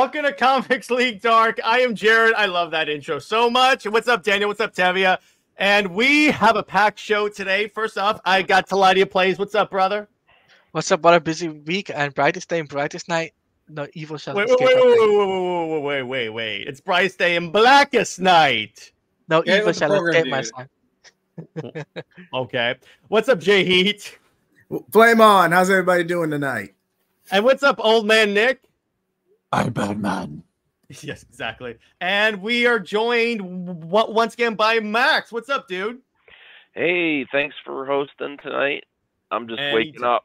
Welcome to Comics League Dark. I am Jared. I love that intro so much. What's up, Daniel? What's up, Tevia? And we have a packed show today. First off, I got Teladia Plays. What's up, brother? What's up? What a busy week and brightest day and brightest night. No evil shall Wait, wait, escape. wait, our wait, fate. wait, wait, wait, wait, wait, wait. It's brightest Day and Blackest Night. No Get evil shall program, escape my son. Okay. What's up, Jay Heat? Flame on. How's everybody doing tonight? And what's up, old man Nick? I'm Batman. Yes, exactly. And we are joined w- once again by Max. What's up, dude? Hey, thanks for hosting tonight. I'm just Hey, waking up.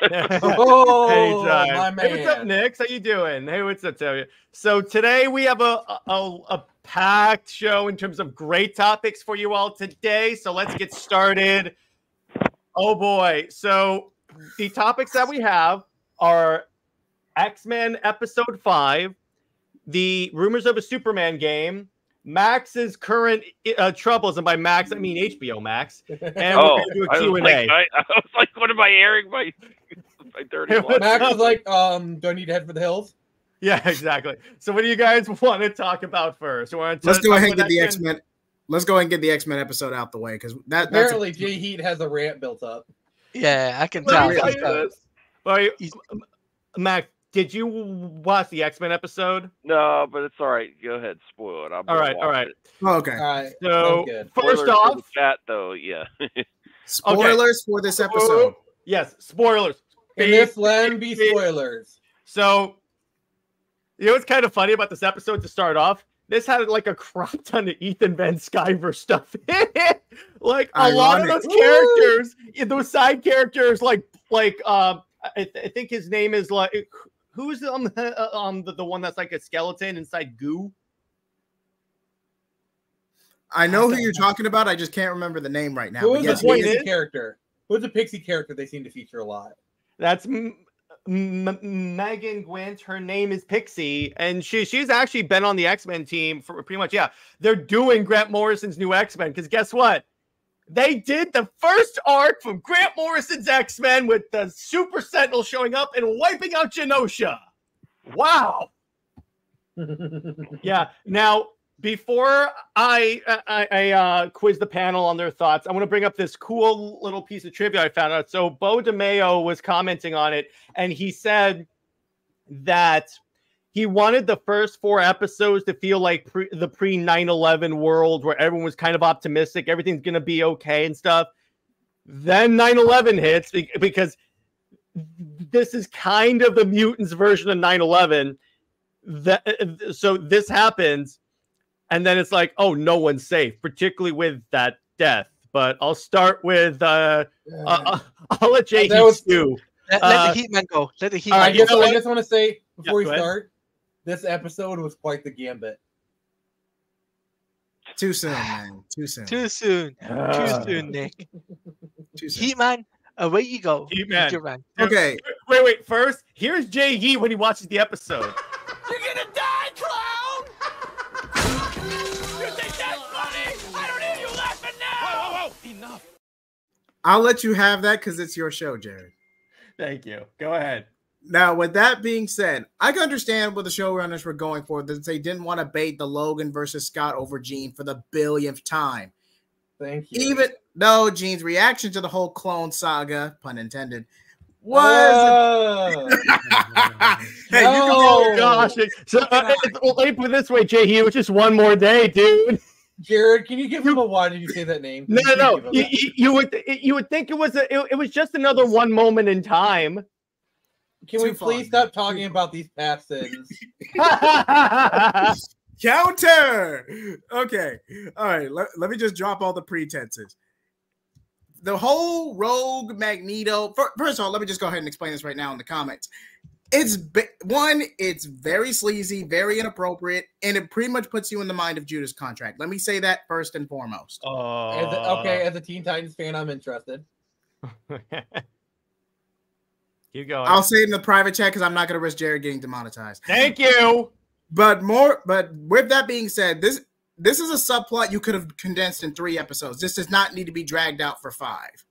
Oh, Anytime. my Hey, what's up. Nick? How you doing? Hey, what's up, Tevia? So today we have a, a a packed show in terms of great topics for you all today. So let's get started. Oh boy! So the topics that we have are X Men Episode Five, the rumors of a Superman game, Max's current uh, troubles, and by Max I mean HBO Max, and oh, we're gonna do a I Q was, and like, A. I, I was like, what am I airing? My, my dirty Hey, laundry? Max was like, um, do I need to head for the hills? Yeah, exactly. So, what do you guys want to talk about first? You want to Let's go ahead and get the X-Men? Let's go ahead and get the X Men episode out the way because that that's Apparently, Jay Heat has a rant built up. Yeah, I can Let tell. me tell you tell. this. Well, He's- Mac, did you watch the X Men episode? No, but it's all right. Go ahead, spoil it. I'm All gonna right, all watch right. it. oh, okay. All right. So, good. first Spoilers off, that though, yeah. Spoilers for this episode. yes, spoilers. Can this land be spoilers? So, you know what's kind of funny about this episode to start off? This had like a crop ton of Ethan Van Sciver stuff in it. Like a lot of those characters, yeah, those side characters, like like um, I, th- I think his name is like who's on the uh, um the, the one that's like a skeleton inside goo. I know who you're talking about. I just can't remember the name right now. Who but is yes, the he is- pixie character? Who's the pixie character they seem to feature a lot? That's M- M- Megan Gwynn. Her name is Pixie, and she she's actually been on the X Men team for pretty much. Yeah, they're doing Grant Morrison's new X Men because guess what? They did the first arc from Grant Morrison's X Men with the Super Sentinel showing up and wiping out Genosha. Wow. Yeah. Now, before I I, I uh, quiz the panel on their thoughts, I want to bring up this cool little piece of trivia I found out. So, Beau DeMayo was commenting on it, and he said that he wanted the first four episodes to feel like pre, the pre 9 11 world where everyone was kind of optimistic, everything's going to be okay and stuff. Then 9 11 hits be- because this is kind of the mutants version of 9 11 that uh, so this happens and then it's like oh no one's safe particularly with that death but i'll start with uh, uh i'll let jay That Heath was- stew. Let, Uh, the heat man go. Let the heat All right, I man guess go. I just want to say before Yeah, we go ahead. start, this episode was quite the gambit. too soon, man. Too soon. Too soon. Uh, Too soon, Nick. Too soon. Heat man, away you go. Heat With man. your rant. Okay. wait wait first here's jay Yee when he watches the episode You're gonna die, clown! you think that's funny? I don't hear you laughing now! Whoa, whoa, whoa! Enough. I'll let you have that because it's your show, Jared. thank you go ahead Now, with that being said, I can understand what the showrunners were going for. That they didn't want to bait the Logan versus Scott over Jean for the billionth time. Thank you. Even though Jean's reaction to the whole clone saga, pun intended, was Uh, hey, you No. can oh gosh so uh, well, let me put it this way jay it was just one more day dude Jared, can you give him a why did you say that name? no no no you, you, you would you would think it was a, it, it was just another one moment in time Can we Too far, please man. stop talking about these past sins? counter. Okay. All right. Let, let me just drop all the pretenses. the whole Rogue Magneto. First of all, let me just go ahead and explain this right now in the comments. It's one, it's very sleazy, very inappropriate, and it pretty much puts you in the mind of Judas Contract. Let me say that first and foremost. Oh, As a- okay, as a Teen Titans fan, I'm interested. Keep going. I'll say it in the private chat because I'm not going to risk Jared getting demonetized. Thank you. But more, but with that being said, this this is a subplot you could have condensed in three episodes. This does not need to be dragged out for five.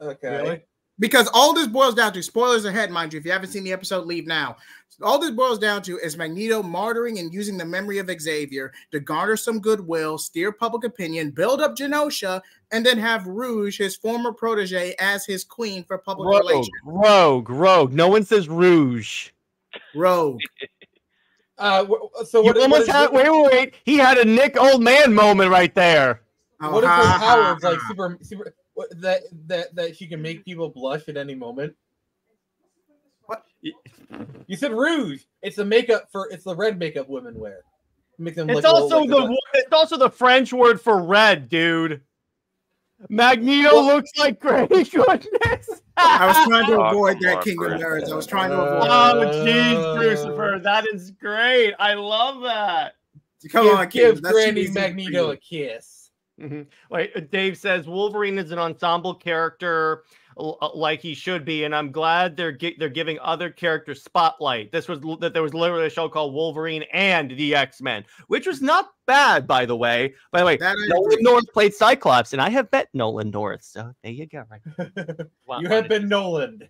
Okay. Really? Because all this boils down to spoilers ahead, mind you. If you haven't seen the episode, leave now. All this boils down to is Magneto martyring and using the memory of Xavier to garner some goodwill, steer public opinion, build up Genosha, and then have Rouge, his former protege, as his queen for public Rogue, relations. rogue, rogue. No one says rouge. Rogue. Uh, so what? what almost is- had. Wait, wait, wait. He had a Nick old man moment right there. Oh, what if ha, her powers ha. like super super what, that that that she can make people blush at any moment? What? You said rouge. It's the makeup for it's the red makeup women wear. Make them It's look a also like the a- it's also the French word for red, dude. Magneto Well- looks like great goodness. I was trying to Oh, avoid come that King of Nerds. I was trying to avoid. Oh, Uh, jeez, Crucifer, that is great. I love that. Come give, on, give Kingdom. Granny Magneto a kiss. Mhm. Wait, uh, Dave says Wolverine is an ensemble character l- uh, like he should be, and I'm glad they're gi- they're giving other characters spotlight. This was l- that there was literally a show called Wolverine and the X Men, which was not bad, by the way. By the way, That Nolan agree. North played Cyclops, and I have met Nolan North, so there you go. Right, Wow, you have been Nolan.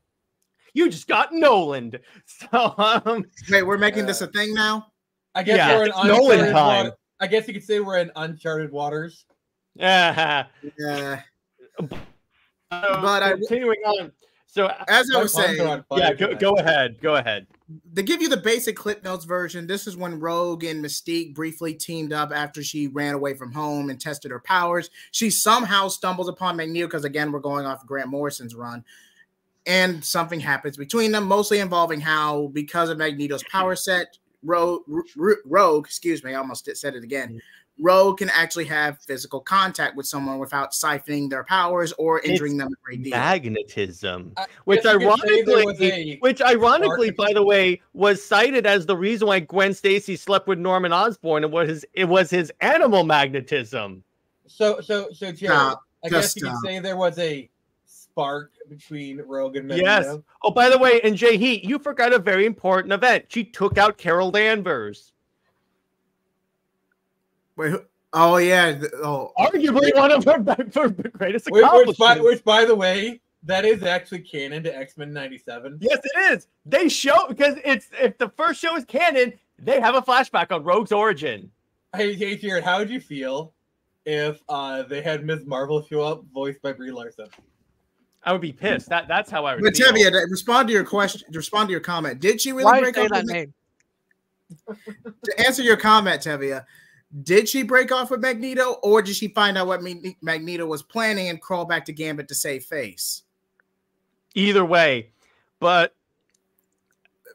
you just got Nolan. So um, Wait, we're making this a thing now. I guess Yeah, we're in Nolan time. water- I guess you could say we're in uncharted waters. Yeah. Yeah. But I- continuing on. So uh, As I was saying, on yeah, go, go ahead. Go ahead. to give you the basic clip notes version, this is when Rogue and Mystique briefly teamed up after she ran away from home and tested her powers. She somehow stumbles upon Magneto because again, we're going off Grant Morrison's run. And something happens between them, mostly involving how, because of Magneto's power set, Rogue, Rogue, excuse me, I almost said it again. Rogue can actually have physical contact with someone without siphoning their powers or injuring them a great deal. magnetism I which guess you could say there ironically which ironically by the way was cited as the reason why gwen stacy slept with norman osborn and what his it was his animal magnetism So so so Jared, Stop. I Just guess you could say there was a spark between Rogue and Magneto. yes oh by the way and jay heat you forgot a very important event she took out carol danvers Wait, who- oh yeah, the- oh arguably one of her, her greatest Which, which, accomplishments by, which, by the way, that is actually canon to X Men '97. yes it is they show because it's if the first show is canon they have a flashback on rogue's origin Hey, hey, Jared, how would you feel if uh, they had Ms. Marvel show up, voiced by Brie Larson? i would be pissed that that's how i would But feel. Tevia, respond to your question, respond to your comment. Did she really Why break say off? that name? to answer your comment, Tevia, did she break off with Magneto, or did she find out what Magneto was planning and crawl back to Gambit to save face? either way but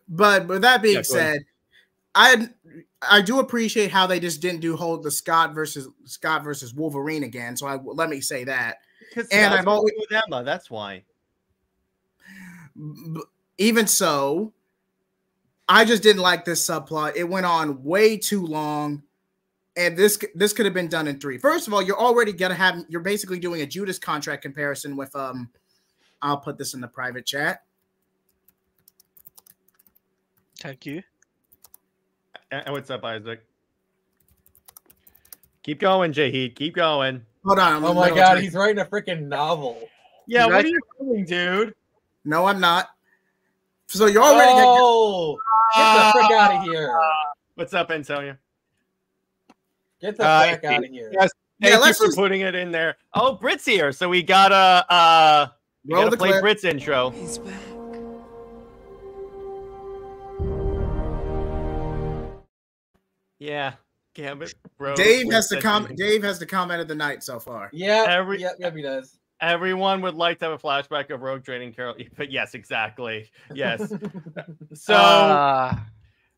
But with that being Yeah, said, I I do appreciate how they just didn't do hold the Scott versus Scott versus Wolverine again. So I let me say that. And I've always- with Emma. That's why. Even so, I just didn't like this subplot. It went on way too long, and this this could have been done in three. First of all, you're already gonna have you're basically doing a Judas contract comparison with um. I'll put this in the private chat. Thank you. And what's up, Isaac? Keep going, Jahid. Keep going. Hold on. Oh my god, he's writing a freaking novel. Yeah, Did what I- are you doing, dude? No, I'm not. So you're already gonna get- Oh, get the frick out of here! What's up, Antonio? Get the Uh, frick out of here! yes. Yeah, Thank you let's for just- putting it in there. Oh, Brit's here, so we gotta uh, we roll gotta play clip. Brit's intro. He's back. Yeah, Gambit, bro. Dave has to Brit com- said- Dave has the comment of the night so far. Yeah, Every- yep, yep, he does. Everyone would like to have a flashback of Rogue training Carol. But yes, exactly. Yes. So Ah,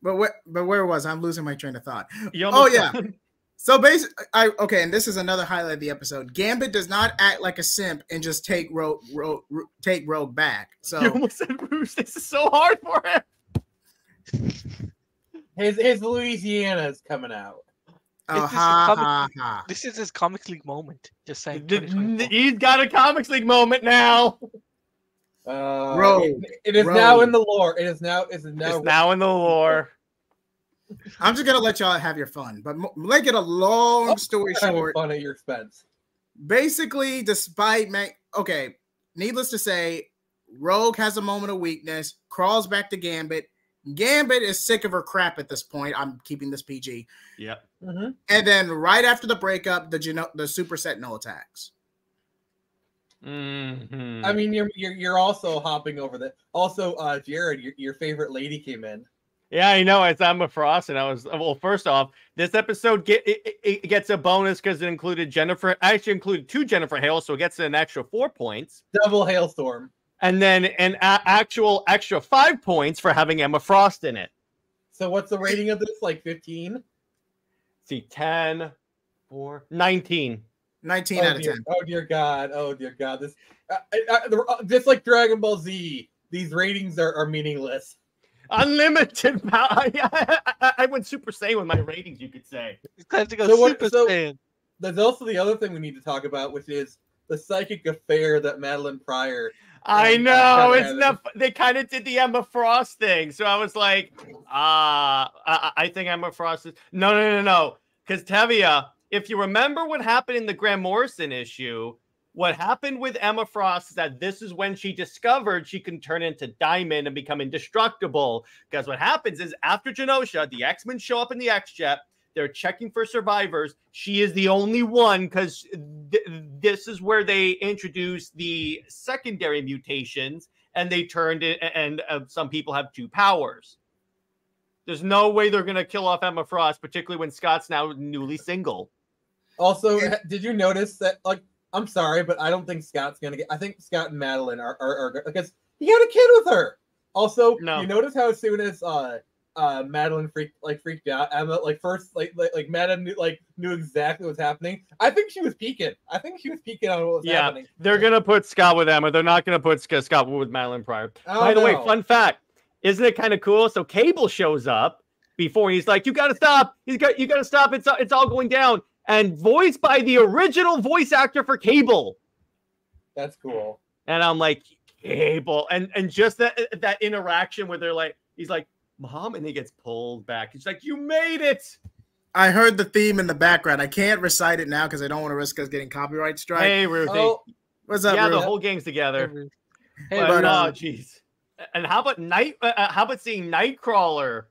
But where but where was I? I'm losing my train of thought. you oh, yeah. So basically, I okay, and this is another highlight of the episode. Gambit does not act like a simp and just take Rogue, Rogue, take Rogue back. So You So almost said Bruce. This is so hard for him. His his Louisiana is coming out. oh, This is ha comic- ha ha. This is his comic league moment. Just saying. Th- 2024. He's got a comics league moment now. Uh, Rogue. it- it is now in the lore. It is now. It is now. It's now in the lore. I'm just gonna let y'all have your fun, but mo- make it a long story short. fun at your expense. basically, despite Mac, okay, needless to say, Rogue has a moment of weakness, crawls back to Gambit. Gambit is sick of her crap at this point. I'm keeping this PG. Yep. Mm-hmm. And then right after the breakup, the Geno- the Super Sentinel attacks. Mhm. I mean, you're, you're you're also hopping over the. Also, uh, Jared, your, your favorite lady came in. Yeah, I know. It's Emma Frost, and I was well. First off, this episode get it, it- it gets a bonus because it included Jennifer. I Actually, included two Jennifer Hale, so it gets an extra four points, Double hailstorm. and then an a- actual extra five points for having Emma Frost in it. So what's the rating of this? Like 15? See, 10, 4, 19. 19 oh, out of dear, 10. oh dear God! Oh dear God! This, uh, uh, uh, uh, just like Dragon Ball Z, these ratings are, are meaningless. Unlimited power. I, I, I went Super Saiyan with my ratings, you could say. It's time to go So what- Super so- Saiyan. There's also the other thing we need to talk about, which is the psychic affair that Madeline Pryor. I Um, know kinda it's having- not. They kind of did the Emma Frost thing, so I was like, ah, I, I think Emma Frost is no, no, no, no. Because Tevia, if you remember what happened in the Grant Morrison issue, what happened with Emma Frost is that this is when she discovered she can turn into Diamond and become indestructible. Because what happens is after Genosha, the X Men show up in the X Jet. They're checking for survivors. She is the only one because th- this is where they introduce the secondary mutations, and they turned it. And uh, some people have two powers. There's no way they're gonna kill off Emma Frost, particularly when Scott's now newly single. Also, did you notice that? Like, I'm sorry, but I don't think Scott's gonna get. I think Scott and Madeline are are, are because he had a kid with her. Also, No. you notice how as soon as uh uh Madeline freaked like freaked out, Emma like first like like, like Madeline knew, like knew exactly what's happening. I think she was peeking. I think she was peeking on what was Yeah, happening. They're gonna put Scott with Emma. They're not gonna put Scott with Madeline Pryor. I By the don't way, fun fact: isn't it kind of cool? So Cable shows up before he's like, "You gotta stop! He's got you gotta stop! It's it's all going down." And voiced by the original voice actor for Cable. That's cool. And I'm like, Cable, and and just that that interaction where they're like, he's like, "Mom," and he gets pulled back. He's like, "You made it!" I heard the theme in the background. I can't recite it now because I don't want to risk us getting copyright strike. Hey, Ruthie. Oh, What's up, yeah, the whole gang's together. Hey, But, but, oh, jeez. And how about night? Uh, uh, how about seeing Nightcrawler?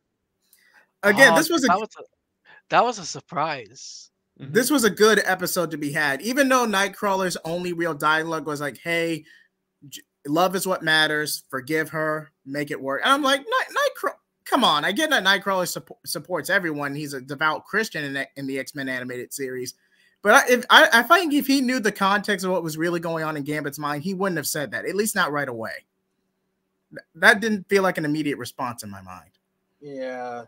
Again, Oh, this was a that was a that was a surprise. Mm-hmm. this was a good episode to be had, even though Nightcrawler's only real dialogue was like, "Hey, j- love is what matters. Forgive her, make it work." And I'm like, Night Nightcrawler, come on! I get that Nightcrawler suppo- supports everyone. He's a devout Christian in, the- in the X Men animated series, but I, if I, I think if he knew the context of what was really going on in Gambit's mind, he wouldn't have said that. At least not right away. Th- That didn't feel like an immediate response in my mind. yeah.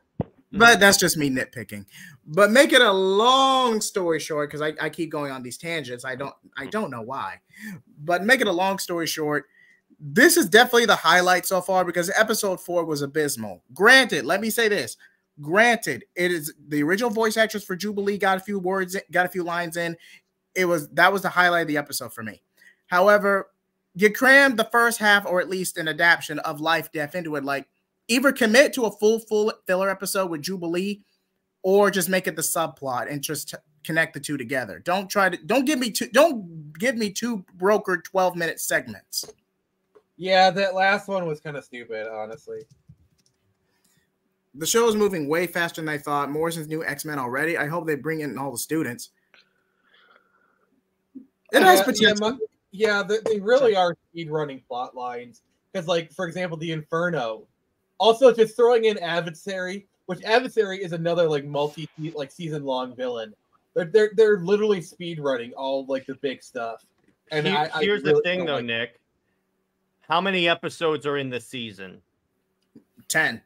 But mm-hmm. that's just me nitpicking. But make it a long story short, because I, I keep going on these tangents. I don't I don't know why. But make it a long story short. This is definitely the highlight so far because episode four was abysmal. Granted, let me say this. Granted, it is the original voice actress for Jubilee got a few words, got a few lines in. It was that was the highlight of the episode for me. However, you crammed the first half, or at least an adaptation of Life Death into it. Like either commit to a full full filler episode with Jubilee or just make it the subplot and just connect the two together. Don't try to don't give me two don't give me two brokered 12 minute segments. Yeah, that last one was kind of stupid, honestly. The show is moving way faster than I thought. Morrison's new X-Men already. I hope they bring in all the students. It has yeah, potential. Yeah, my- yeah they, they really are speed running plot lines. Because, like, for example, the Inferno. Also, just throwing in Adversary, which Adversary is another like multi like season long villain. They're, they're they're literally speed running all like the big stuff. And Here- I, I here's really the thing, though, like- Nick. How many episodes are in the season? 10.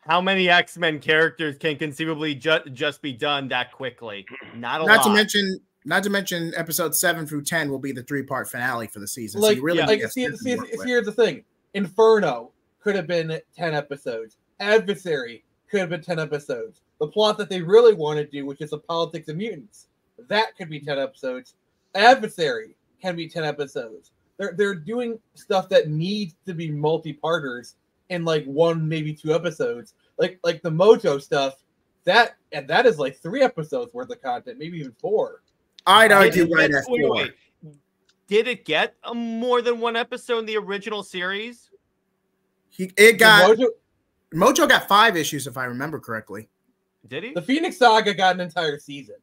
how many X Men characters can conceivably ju- just be done that quickly? Not a Not lot. to mention, not to mention, episode seven through ten will be the three part finale for the season. so like, you really yeah. like see, spend see, more see, here's the thing inferno could have been 10 episodes adversary could have been 10 episodes the plot that they really want to do which is the politics of mutants that could be 10 episodes adversary can be 10 episodes they're, they're doing stuff that needs to be multi-parters in like one maybe two episodes like like the mojo stuff that and that is like three episodes worth of content maybe even four I'd Did argue right get- at four. wait. Did it get a more than one episode in the original series? He, it got mojo, Mojo got five issues if I remember correctly. Did he? the phoenix saga got an entire season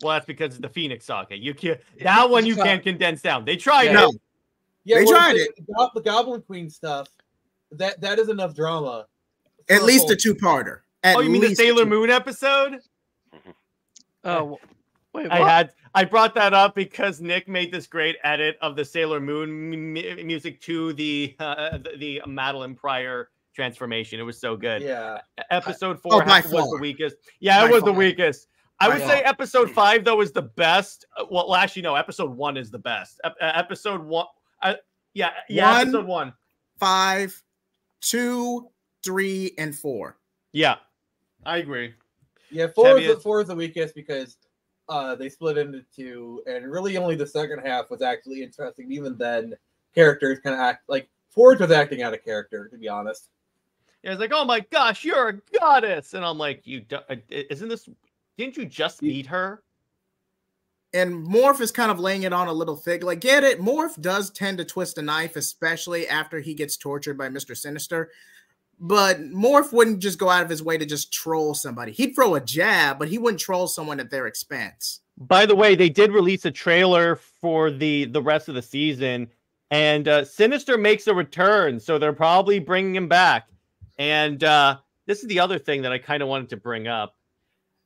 Well, that's because it's the Phoenix Saga. You can that one you can't condense down. They tried Yeah. it. No, Yeah, They well, tried the, the the Goblin Queen stuff. That that is enough drama. at least a two parter. Oh, you mean the Sailor Moon episode? Mm-hmm. Oh, wait, I had I brought that up because Nick made this great edit of the Sailor Moon m- m- music to the uh, the, the Madeline Pryor transformation. It was so good. Yeah, Episode Oh, four by ha- was the weakest. Yeah, By it was the weakest. I By would far. say episode five though is the best. Uh, Well, actually, no. Episode one is the best. Ep- uh, episode one. Uh, yeah, yeah. One. Episode one. five, two, three, and four. Yeah, I agree. yeah. Four is, Chevy the, four is the weakest because uh they split into two, and really only the second half was actually interesting. Even then, characters kind of act like Forge was acting out of character, to be honest. Yeah, it's like, oh my gosh, you're a goddess, and I'm like, you do- isn't this? Didn't you just beat her? And Morph is kind of laying it on a little thick. Like, get it? Morph does tend to twist a knife, especially after he gets tortured by Mr. Sinister. But Morph wouldn't just go out of his way to just troll somebody. He'd throw a jab, but he wouldn't troll someone at their expense. By the way, they did release a trailer for the the rest of the season, and uh, Sinister makes a return, so they're probably bringing him back. And uh, this is the other thing that I kind of wanted to bring up: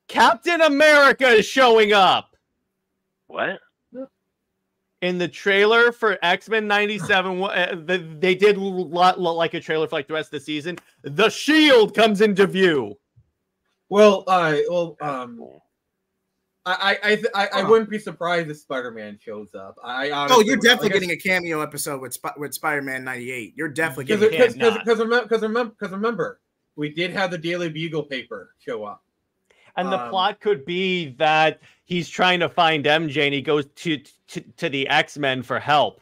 Captain America is showing up What? In the trailer for X Men '97. Uh, they did lot, lot like a trailer for like the rest of the season. The Shield comes into view. Well, uh, well, um, I I I, I, I wouldn't be surprised if Spider Man shows up. I Oh, you're definitely like getting a cameo episode with Sp- with Spider-Man 98. You're definitely getting can't because because remember because remember because remember we did have the Daily Bugle paper show up. And the Um, plot could be that he's trying to find MJ and he goes to to, to the X Men for help.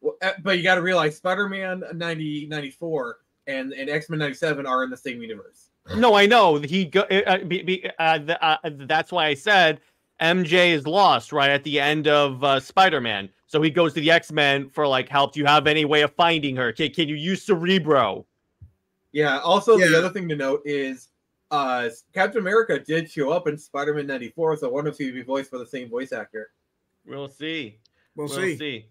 Well, uh, but you got to realize Spider-Man 90, 94 and and X-Men 97 are in the same universe. No, I know he go. Uh, be, be, uh, th- uh, that's why I said MJ is lost right at the end of uh, Spider Man. So he goes to the X Men for like help. Do you have any way of finding her? Can, can you use Cerebro? Yeah. Also, the other thing to note is uh Captain America did show up in Spider-Man 94, so I wonder if he'd be voiced by the same voice actor. We'll see. We'll, We'll see. see.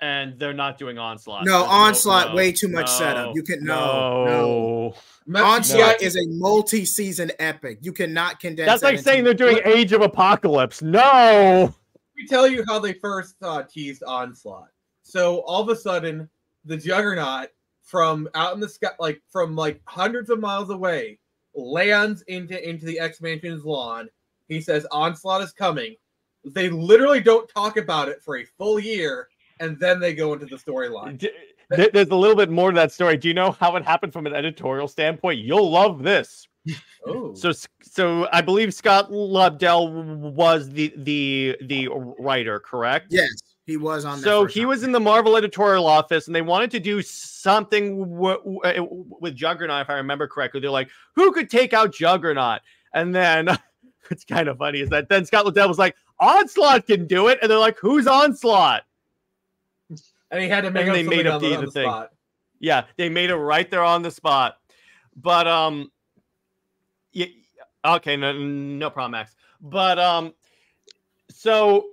And they're not doing onslaught. No, There's Onslaught, no- way too much setup. You can- no, no. Me- Onslaught yeah, is a multi-season epic. You cannot condense. That's that like into- saying they're doing Age of Apocalypse. No. Let me tell you how they first uh, teased Onslaught. So all of a sudden, the Juggernaut from out in the sky, like from like hundreds of miles away, lands into into the X Mansion's lawn. He says Onslaught is coming. They literally don't talk about it for a full year, and then they go into the storyline. D- There's a little bit more to that story. Do you know how it happened from an editorial standpoint? You'll love this. Oh, So, so I believe Scott Lobdell was the the the writer, correct? Yes, he was on. So he time. was in the Marvel editorial office, and they wanted to do something w- w- with Juggernaut, if I remember correctly. They're like, "Who could take out Juggernaut?" And then it's kind of funny is that then Scott Lobdell was like, "Onslaught can do it," and they're like, "Who's Onslaught?" and he had to make and up they made up the, the- the the thing. spot. Yeah, they made it right there on the spot. But um yeah, okay, no no problem, Max. But um so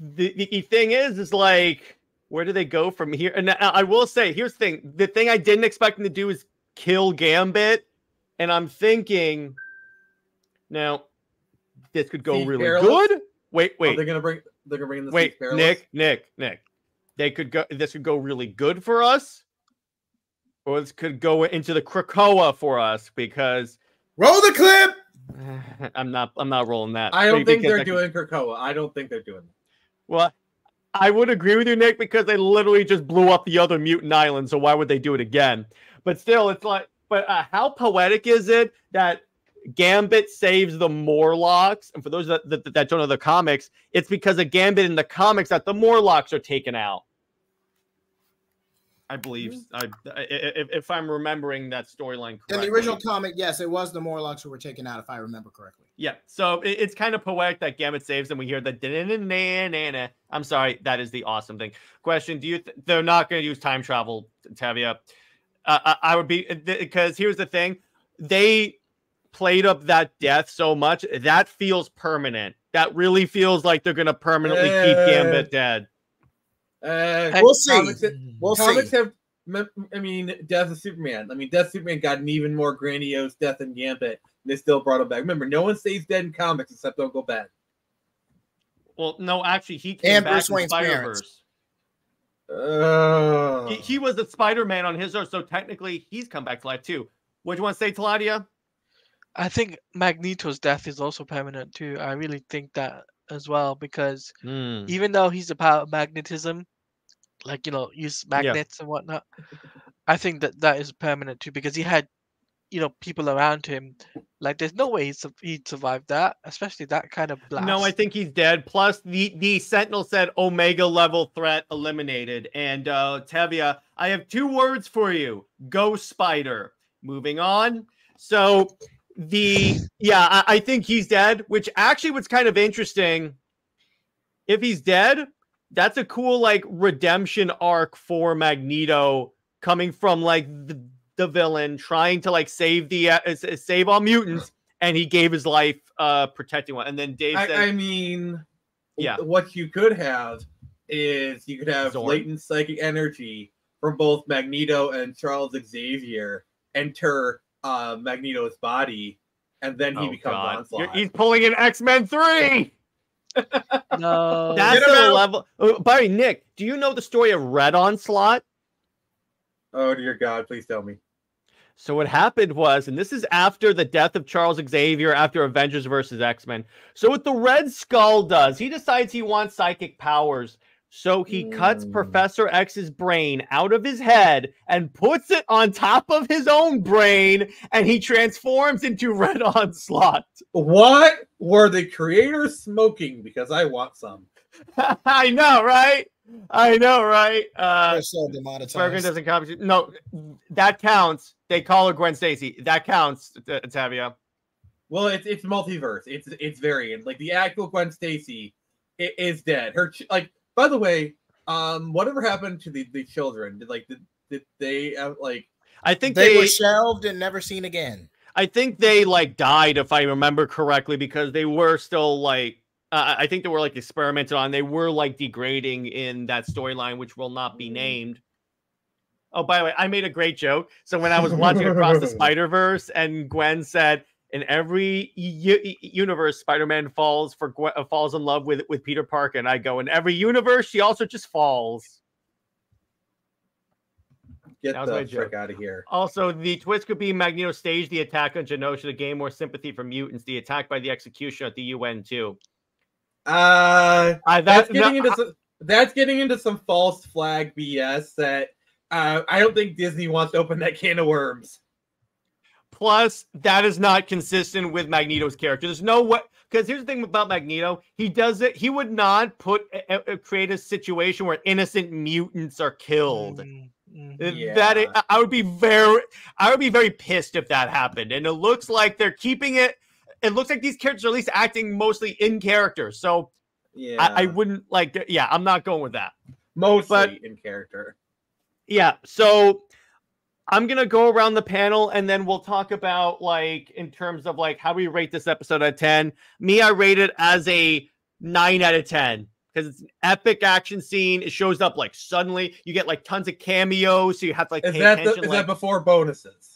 the, the thing is is like where do they go from here? And I, I will say, here's the thing. The thing I didn't expect them to do is kill Gambit. And I'm thinking now this could go Steve really Perilous? good. Wait, Oh, wait. they're gonna bring. They're gonna bring in the Wait, Steve Nick, Nick, Nick. They could go. This could go really good for us, or this could go into the Krakoa for us because Roll the clip. I'm not I'm not rolling that. I don't think they're I can- doing Krakoa. I don't think they're doing that. Well, I would agree with you, Nick, because they literally just blew up the other mutant island. So why would they do it again? But still, it's like, but uh, how poetic is it that Gambit saves the Morlocks? And for those that, that, that don't know the comics, it's because of Gambit in the comics that the Morlocks are taken out. I believe, I, I- if, if I'm remembering that storyline correctly. In the original comic, yes, it was the Morlocks who were taken out, if I remember correctly. Yeah, so it, it's kind of poetic that Gambit saves them. We hear the da-na-na-na-na. I'm sorry, that is the awesome thing. Question: Do you th- they're not going to use time travel, Tavia? Uh, I, I would be because here's the thing: they played up that death so much that feels permanent. That really feels like they're going to permanently keep Uh, Gambit dead. Uh, We'll see. Comics, We'll comics see. have. I mean, Death of Superman. I mean, Death of Superman got an even more grandiose death than Gambit. And they still brought him back. Remember, no one stays dead in comics except Uncle Ben. Well, no, actually, he came And back Bruce in Wayne's Spider-Verse. Uh, He, he was the Spider Man on his Earth, so technically he's come back to life too. What do you want to say, Teladia? I think Magneto's death is also permanent too. I really think that as well because Hmm. even though he's the power of magnetism, like you know, use magnets and whatnot, I think that that is permanent too because he had, you know, people around him. Like, there's no way he'd, he'd survive that, especially that kind of blast. No, I think he's dead. Plus, the the Sentinel said Omega level threat eliminated. And uh, Tevia, I have two words for you: Ghost Spider. Moving on. So the yeah, I, I think he's dead. Which actually, what's kind of interesting, if he's dead, that's a cool like redemption arc for Magneto coming from like the, the villain trying to like save the uh, save all mutants and he gave his life uh protecting one and then dave said I, I mean, Yeah. What you could have is you could have Zorn. latent psychic energy from both Magneto and Charles Xavier enter uh, Magneto's body, and then he Oh, becomes God. Onslaught. You're- he's pulling an x-men 3 no. that's Get the level oh, by the way, nick do you know the story of red onslaught oh dear God, please tell me. So what happened was, and this is after the death of Charles Xavier, after Avengers versus X-Men. So what the Red Skull does, he decides he wants psychic powers. So he cuts Mm. Professor X's brain out of his head and puts it on top of his own brain, and he transforms into Red Onslaught. What were the creators smoking? Because I want some. I know, right? I know, right? Uh, They're so Bergen doesn't count. No, that counts. They call her Gwen Stacy. That counts, uh, Tavia. Well, it's it's multiverse. It's it's variant. Like the actual Gwen Stacy is dead. Her like. By the way, um, whatever happened to the the children? Did like did, did they have like? I think They, they were shelved and never seen again. I think they like died, if I remember correctly, because they were still like uh, I think they were like experimented on. They were like degrading in that storyline, which will not be named. Oh, by the way, I made a great joke. So when I was watching Across the Spider Verse, and Gwen said, "In every u- universe, Spider-Man falls for uh, falls in love with with Peter Parker," and I go, "In every universe, she also just falls." Get That the frick out of here. Also, the twist could be Magneto staged the attack on Genosha to gain more sympathy from mutants. The attack by the execution at the UN too. Uh, Uh, that's getting no, into some, that's getting into some false flag BS that uh, I don't think Disney wants to open that can of worms. Plus, that is not consistent with Magneto's character. There's no way. Because here's the thing about Magneto, he does it. He would not put uh, uh, create a situation where innocent mutants are killed. Mm, mhm. Uh, That Yeah. I- I would be very, I would be very pissed if that happened. And it looks like they're keeping it. It looks like these characters are at least acting mostly in character. So Yeah, I, I wouldn't like. Yeah, I'm not going with that. mostly but- in character. Yeah. So I'm gonna go around the panel and then we'll talk about like in terms of like how we rate this episode at 10. Me, I rate it as a nine out of 10 because it's an epic action scene. It shows up like suddenly. You get like tons of cameos, so you have to like Is pay that the, attention. is like, that before bonuses?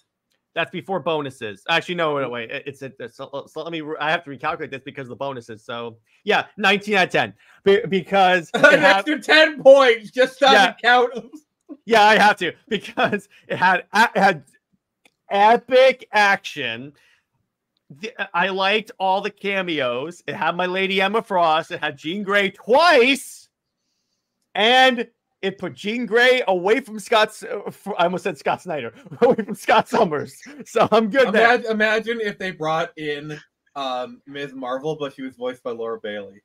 that's before bonuses. Actually, no, wait, mm. wait. it- It's a, so, so let me. I have to recalculate this because of the bonuses. So yeah, 19 out of 10 Be- because An extra ten points just on Yeah. account of Yeah, I have to because it had it had epic action. I liked all the cameos. It had my lady Emma Frost. It had Jean Grey twice, and it put Jean Grey away from Scott's. uh, I almost said Scott Snyder away from Scott Summers. So I'm good there. Imagine, imagine if they brought in um, Ms. Marvel, but she was voiced by Laura Bailey.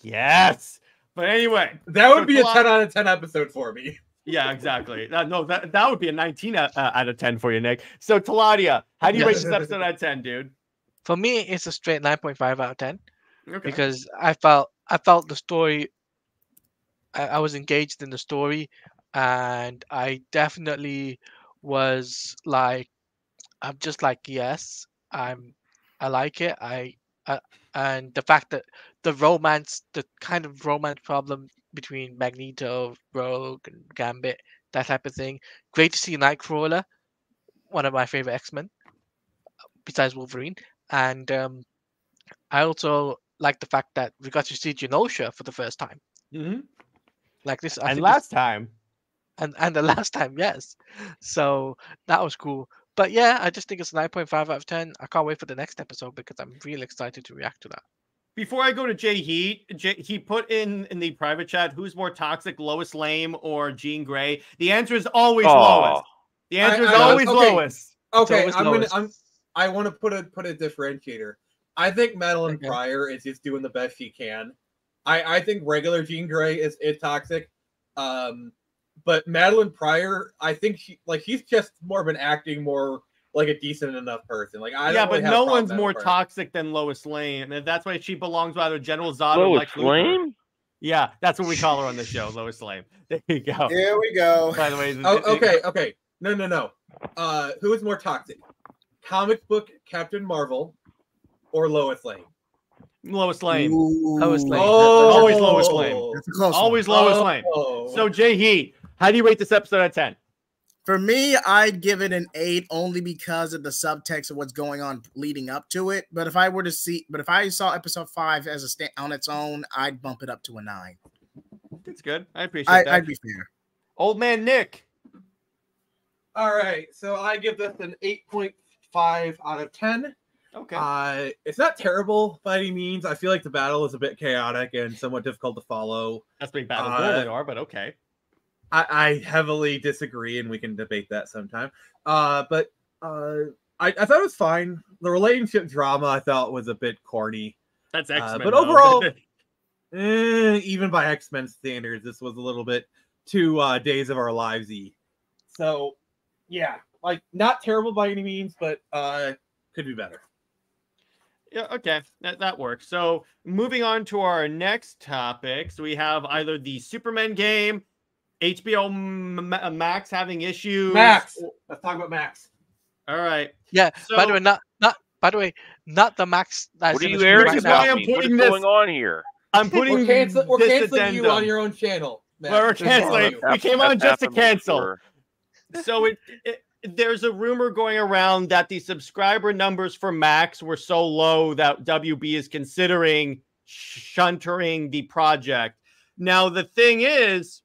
Yes, but anyway, That would be a 10 out of 10 episode for me. yeah, exactly. That, no, that that would be a 19 out, uh, out of 10 for you, Nick. So Teladia, how do you rate this episode out of 10, dude? For me, it's a straight 9.5 out of 10 Okay. because I felt I felt the story. I, I was engaged in the story, and I definitely was like, I'm just like, yes, I'm, I like it. I, I and the fact that the romance, the kind of romance problem between Magneto, Rogue, and Gambit, that type of thing. Great to see Nightcrawler, one of my favorite X Men, besides Wolverine, and um, I also like the fact that we got to see Genosha for the first time. Mhm. Like this, I And think this- last time, and and the last time, yes. So that was cool. But yeah, I just think it's a nine point five out of ten. I can't wait for the next episode because I'm really excited to react to that. Before I go to Jay Heat, Jay, he put in in the private chat, who's more toxic, Lois Lame or Jean Grey? The answer is always Aw. Lois. The answer is I- I- always okay. Lois. Okay, always I'm gonna. I'm. I want to put a put a differentiator. I think Madeline Okay. Pryor is just doing the best she can. I I think regular Jean Grey is is toxic, um, but Madeline Pryor, I think she like she's just more of an acting more like a decent enough person. Like I yeah, don't but really have no one's more Madeline toxic than Lois Lane, and that's why she belongs with either General Zod or Lois Lex Luthor. Lane? Yeah, that's what we call her on the show, Lois Lane. There you go. Here we go. By the way, Oh, it- it- okay, okay. No, no, no. Uh, who is more toxic? Comic book Captain Marvel or Lois Lane? Lois Lane. Ooh. Lois Lane. Always Lois Lane. That's a close one. Always Lois Lane. Oh. So Jay Heat, how do you rate this episode out of 10? For me, I'd give it an eight only because of the subtext of what's going on leading up to it. But if I were to see, but if I saw episode five as a sta- on its own, I'd bump it up to a nine. That's good. I appreciate I, that. I'd be fair. Old man Nick. All right, so I give this an 8.5 out of 10. Okay. Uh, it's not terrible by any means. I feel like the battle is a bit chaotic and somewhat difficult to follow. That's big battle uh, they are, but okay. I, I heavily disagree, and we can debate that sometime. Uh, but uh, I, I thought it was fine. The relationship drama I thought was a bit corny. That's uh, X Men. but overall- Eh, even by X Men standards, this was a little bit too uh, Days of Our Lives y. So, yeah, like not terrible by any means, but uh, could be better. Yeah, okay, that, that works. So moving on to our next topics, we have either the Superman game, HBO M- M- uh, Max having issues. Max, let's talk about Max. All right. Yeah. by the way, not not by the way, not the Max. What are you the airing right now. why about I'm me? What is putting this- going on here? I'm putting We're, cancel- we're this canceling you on your own channel. Max. We're canceling. you. We came on That's just to cancel. before. so it, it there's a rumor going around that the subscriber numbers for Max were so low that WB is considering shuntering the project. Now the thing is,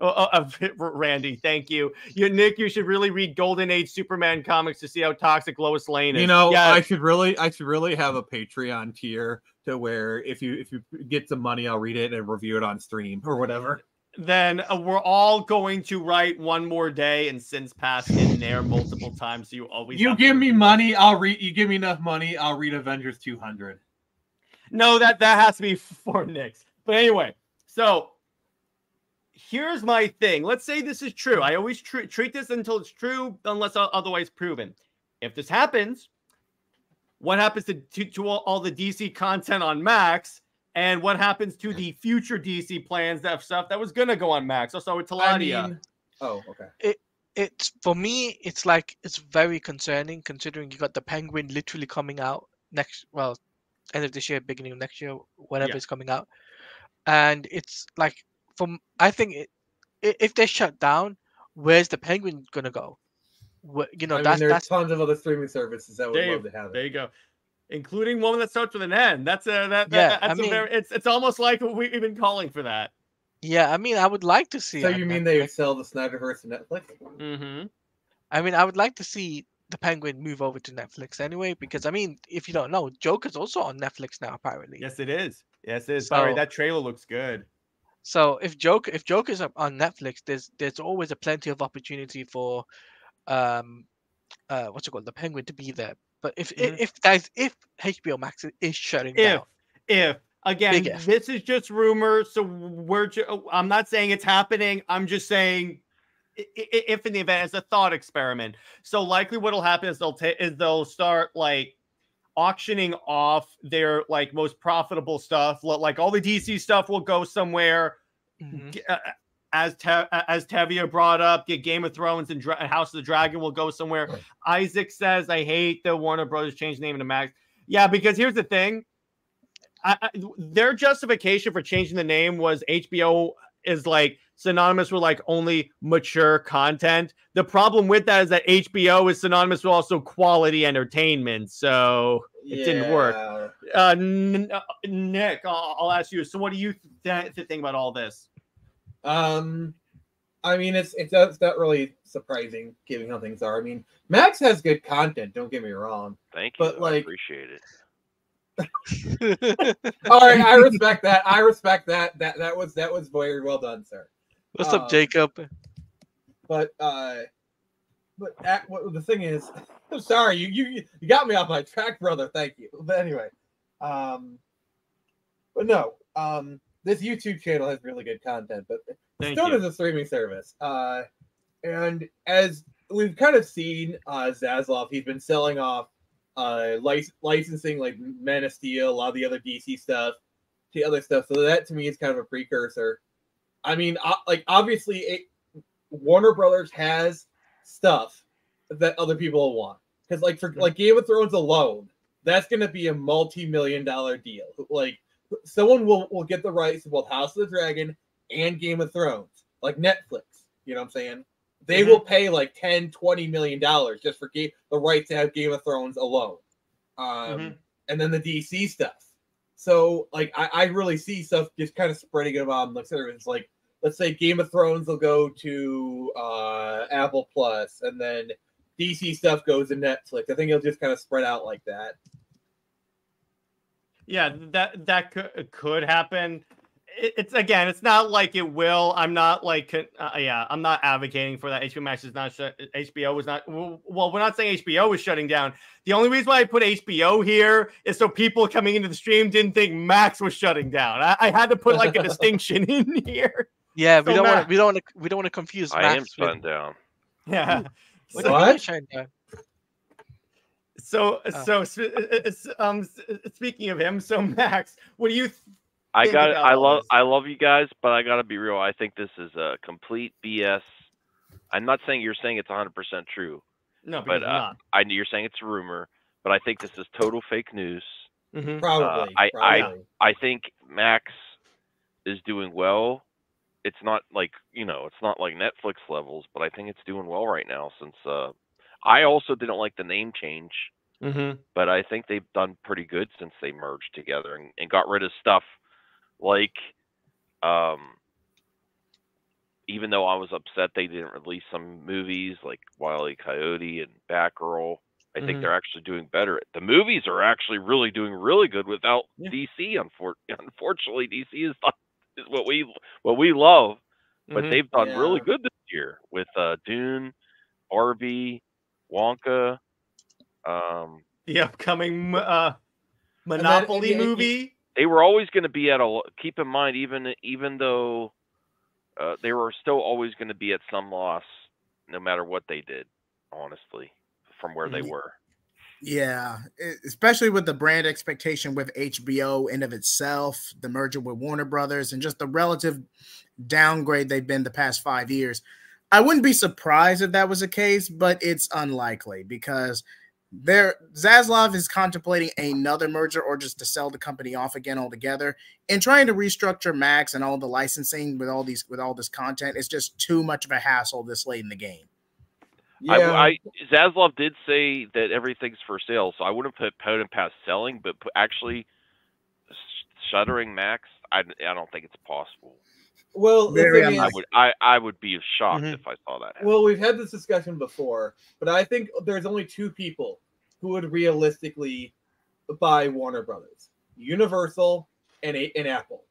oh, uh, Randy, thank you. You Nick, you should really read Golden Age Superman comics to see how toxic Lois Lane is. You know, I should really, I should really have a Patreon tier to where if you if you get some money, I'll read it and review it on stream or whatever. then uh, we're all going to write one more day and since passed in there multiple times. So you always You give me money, I'll read. You give me enough money, I'll read Avengers 200. No, that that has to be for Knicks. But anyway, so here's my thing. Let's say this is true. I always tr- treat this until it's true, unless otherwise proven. If this happens, what happens to to, to all, all the DC content on Max? And what happens to the future DC plans that stuff that was gonna go on Max? Also with Teladia. I mean, oh, okay. It, It's for me. It's like it's very concerning considering you got the Penguin literally coming out next. Well, end of this year, beginning of next year, whenever Yeah. it's coming out, and it's like from. I think it, if they shut down, where's the Penguin gonna go? Wh- You know, I mean, that's there's that's tons of other streaming services that would Dave, love to have It. There you go. Including one that starts with an N. That's a that, that Yeah, I that's a mean- very it's it's almost like we've been calling for that. Yeah, I mean, I would like to see. So you mean they Netflix. would sell the Snyderverse to Netflix? Mm-hmm. I mean, I would like to see the Penguin move over to Netflix anyway, because I mean, if you don't know, Joker's also on Netflix now, apparently. Yes, it is. Yes, it is. By the way, So- that trailer looks good. So if Joker if Joker's up on Netflix, there's there's always a plenty of opportunity for um uh what's it called the Penguin to be there. But if Mhm. if if guys if HBO Max is shutting If down, if again, if. this is just rumor, so we're. Ju- I'm not saying it's happening. I'm just saying. If in the event as a thought experiment, so likely what'll happen is they'll take is they'll start like auctioning off their like most profitable stuff. Like all the DC stuff will go somewhere. Mhm. Uh, as Te- uh, as Tevia brought up, get Game of Thrones and Dra- House of the Dragon will go somewhere. Isaac says, "I hate the Warner Brothers changed the name to Max." Yeah, because here's the thing: I, I, their justification for changing the name was HBO is like synonymous with like only mature content. The problem with that is that HBO is synonymous with also quality entertainment. So it didn't work. Uh, N- uh, Nick, I'll, I'll ask you. So, what do you th- th- think about all this? Um, I mean, it's it's it's not really surprising given how things are. I mean, Max has good content. Don't get me wrong. Thank you. But, I like- appreciate it. All right, I respect that. I respect that. That that was that was very well done, sir. What's Um, up, Jacob? But uh, but at, what the thing is, I'm sorry, you you you got me off my track, brother. Thank you. But anyway, um, but no, um, this YouTube channel has really good content, but Thank Stone you. is a streaming service. Uh, and as we've kind of seen, uh, Zaslav, he's been selling off uh, lic- licensing like Men of Steel, a lot of the other DC stuff, to other stuff. So that to me is kind of a precursor. I mean, like obviously, it, Warner Brothers has stuff that other people want because, like, for like Game of Thrones alone, that's going to be a multi-million dollar deal. Like, someone will will get the rights to both House of the Dragon and Game of Thrones, like Netflix. You know what I'm saying? They will pay like 10, 20 million dollars just for ga- the right to have Game of Thrones alone. Um, Mhm. and then the DC stuff. So like I, I really see stuff just kind of spreading it like services. Like let's say Game of Thrones will go to uh Apple Plus and then DC stuff goes to Netflix. I think it'll just kind of spread out like that. Yeah, that that could could happen. It, it's again, it's not like it will. I'm not like, uh, yeah, I'm not advocating for that. HBO Max is not shut. HBO was not. Well, well, we're not saying HBO is shutting down. The only reason why I put HBO here is so people coming into the stream didn't think Max was shutting down. I, I had to put like a distinction in here. Yeah, we so don't want Max- we don't want to we don't want to confuse I am Max with spun down. Yeah. what So- do What? shutting? So Oh. so s- s- um speaking of him, so Max, what do you? Th- I got. about I love. this? I love you guys, but I gotta be real. I think this is a complete BS. I'm not saying you're saying it's 100 percent true. no, But, uh, I'm I know you're saying it's a rumor, but I think this is total fake news. not. Mhm. Probably. I- I- probably. I think Max is doing well. It's not like you know, it's not like Netflix levels, but I think it's doing well right now. Since uh, I also didn't like the name change, Mhm. but I think they've done pretty good since they merged together and, and got rid of stuff like, um, even though I was upset they didn't release some movies like Wile E. Coyote and Batgirl. I think Mhm. they're actually doing better. The movies are actually really doing really good without Yeah. DC. Unfor- unfortunately, DC is not is what we what we love, but Mhm. they've done really good this year with uh, Dune, Barbie, Wonka. Um, the upcoming uh, Monopoly and- and- movie. They were always going to be at a. Keep in mind, even even though uh, they were still always going to be at some loss, no matter what they did. Honestly, from where they Mhm. were. Yeah, especially with the brand expectation with HBO in of itself, the merger with Warner Brothers, and just the relative downgrade they've been the past five years. I wouldn't be surprised if that was the case, but it's unlikely because there Zaslav is contemplating another merger or just to sell the company off again altogether and trying to restructure Max and all the licensing with all these with all this content is just too much of a hassle this late in the game. Yeah. I, I Zaslav did say that everything's for sale, so I wouldn't put put him past selling, but actually sh- shuttering Max, I, I don't think it's possible. Well, the Very is- I would I, I would be shocked Mhm. if I saw that. happen. Well, we've had this discussion before, but I think there's only two people who would realistically buy Warner Brothers: Universal and and Apple.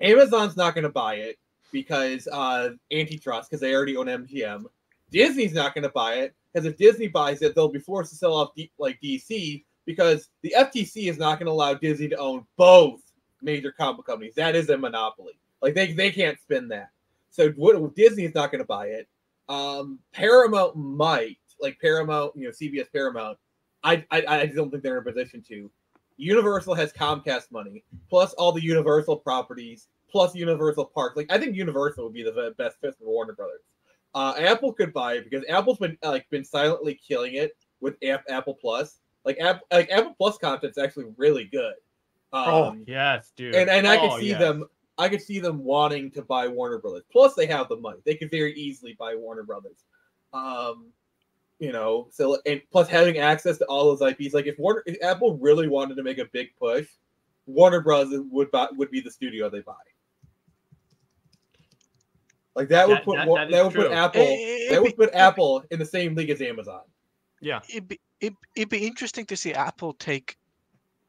Amazon's not going to buy it because uh, antitrust, because they already own MGM. Disney's not going to buy it because if Disney buys it, they'll be forced to sell off D- like DC because the FTC is not going to allow Disney to own both major comic companies. That is a monopoly. Like they, they can't spin that. So what, Disney's not going to buy it. Um, Paramount might, like Paramount, you know, CBS Paramount. I, I I just don't think they're in a position to. Universal has Comcast money, plus all the Universal properties, plus Universal Park. Like I think Universal would be the best fit for Warner Brothers. Uh, Apple could buy it because Apple's been like been silently killing it with App, Apple Plus. Like App, like Apple Plus content's actually really good. Um, oh yes, dude. and and I Oh, could see yes. them. I could see them wanting to buy Warner Brothers. Plus, they have the money; they could very easily buy Warner Brothers. Um, you know, so and plus having access to all those IPs. Like if Warner, if Apple really wanted to make a big push, Warner Brothers would buy would be the studio they buy. Like that would put that- Wa- that that, is would put true. Apple Eh, that eh, would be- put Apple in the same league as Amazon. Yeah. It'd be, it, it'd be interesting to see Apple take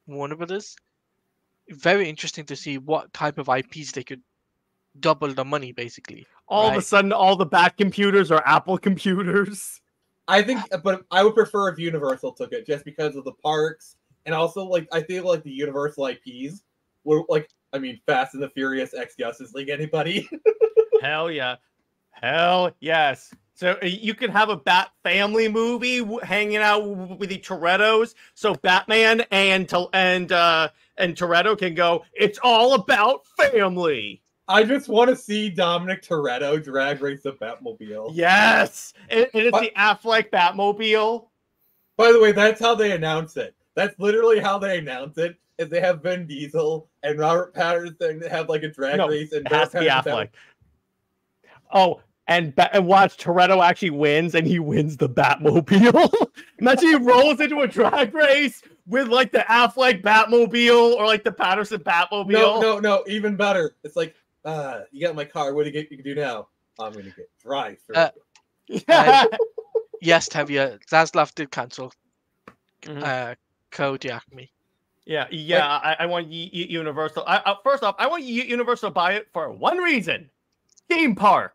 Warner Brothers. Very interesting to see what type of IPs they could double the money, basically. All of a sudden, all the Bat computers are Apple computers. I think, but I would prefer if Universal took it just because of the parks and also like I feel like the Universal IPs were like I mean Fast and the Furious, X Justice League, anybody? Hell yeah. Hell yes. So uh, you could have a Bat family movie hanging out with the Torettos. So Batman and and uh and Toretto can go. It's all about family. I just want to see Dominic Toretto drag race the Batmobile. Yes, and, and it's But- the Affleck Batmobile. By the way, that's how they announce it. That's literally how they announce it. Is they have Vin Diesel and Robert Pattinson have like a drag No, race and It has to be Robert Affleck. Oh, and, ba- and watch Toretto actually wins, and he wins the Batmobile. Imagine he rolls into a drag race with like the Affleck Batmobile or like the Pattinson Batmobile. No, no, no. Even better. It's like, uh, you got my car. What do you get? You can do now? I'm gonna get drive through. Uh, Yeah. Yes, Tavia, Zaslav did cancel Mhm. uh, Kodiak me. yeah, yeah. I, I want U- U- Universal. I, I, first off, I want U- Universal to buy it for one reason: theme park.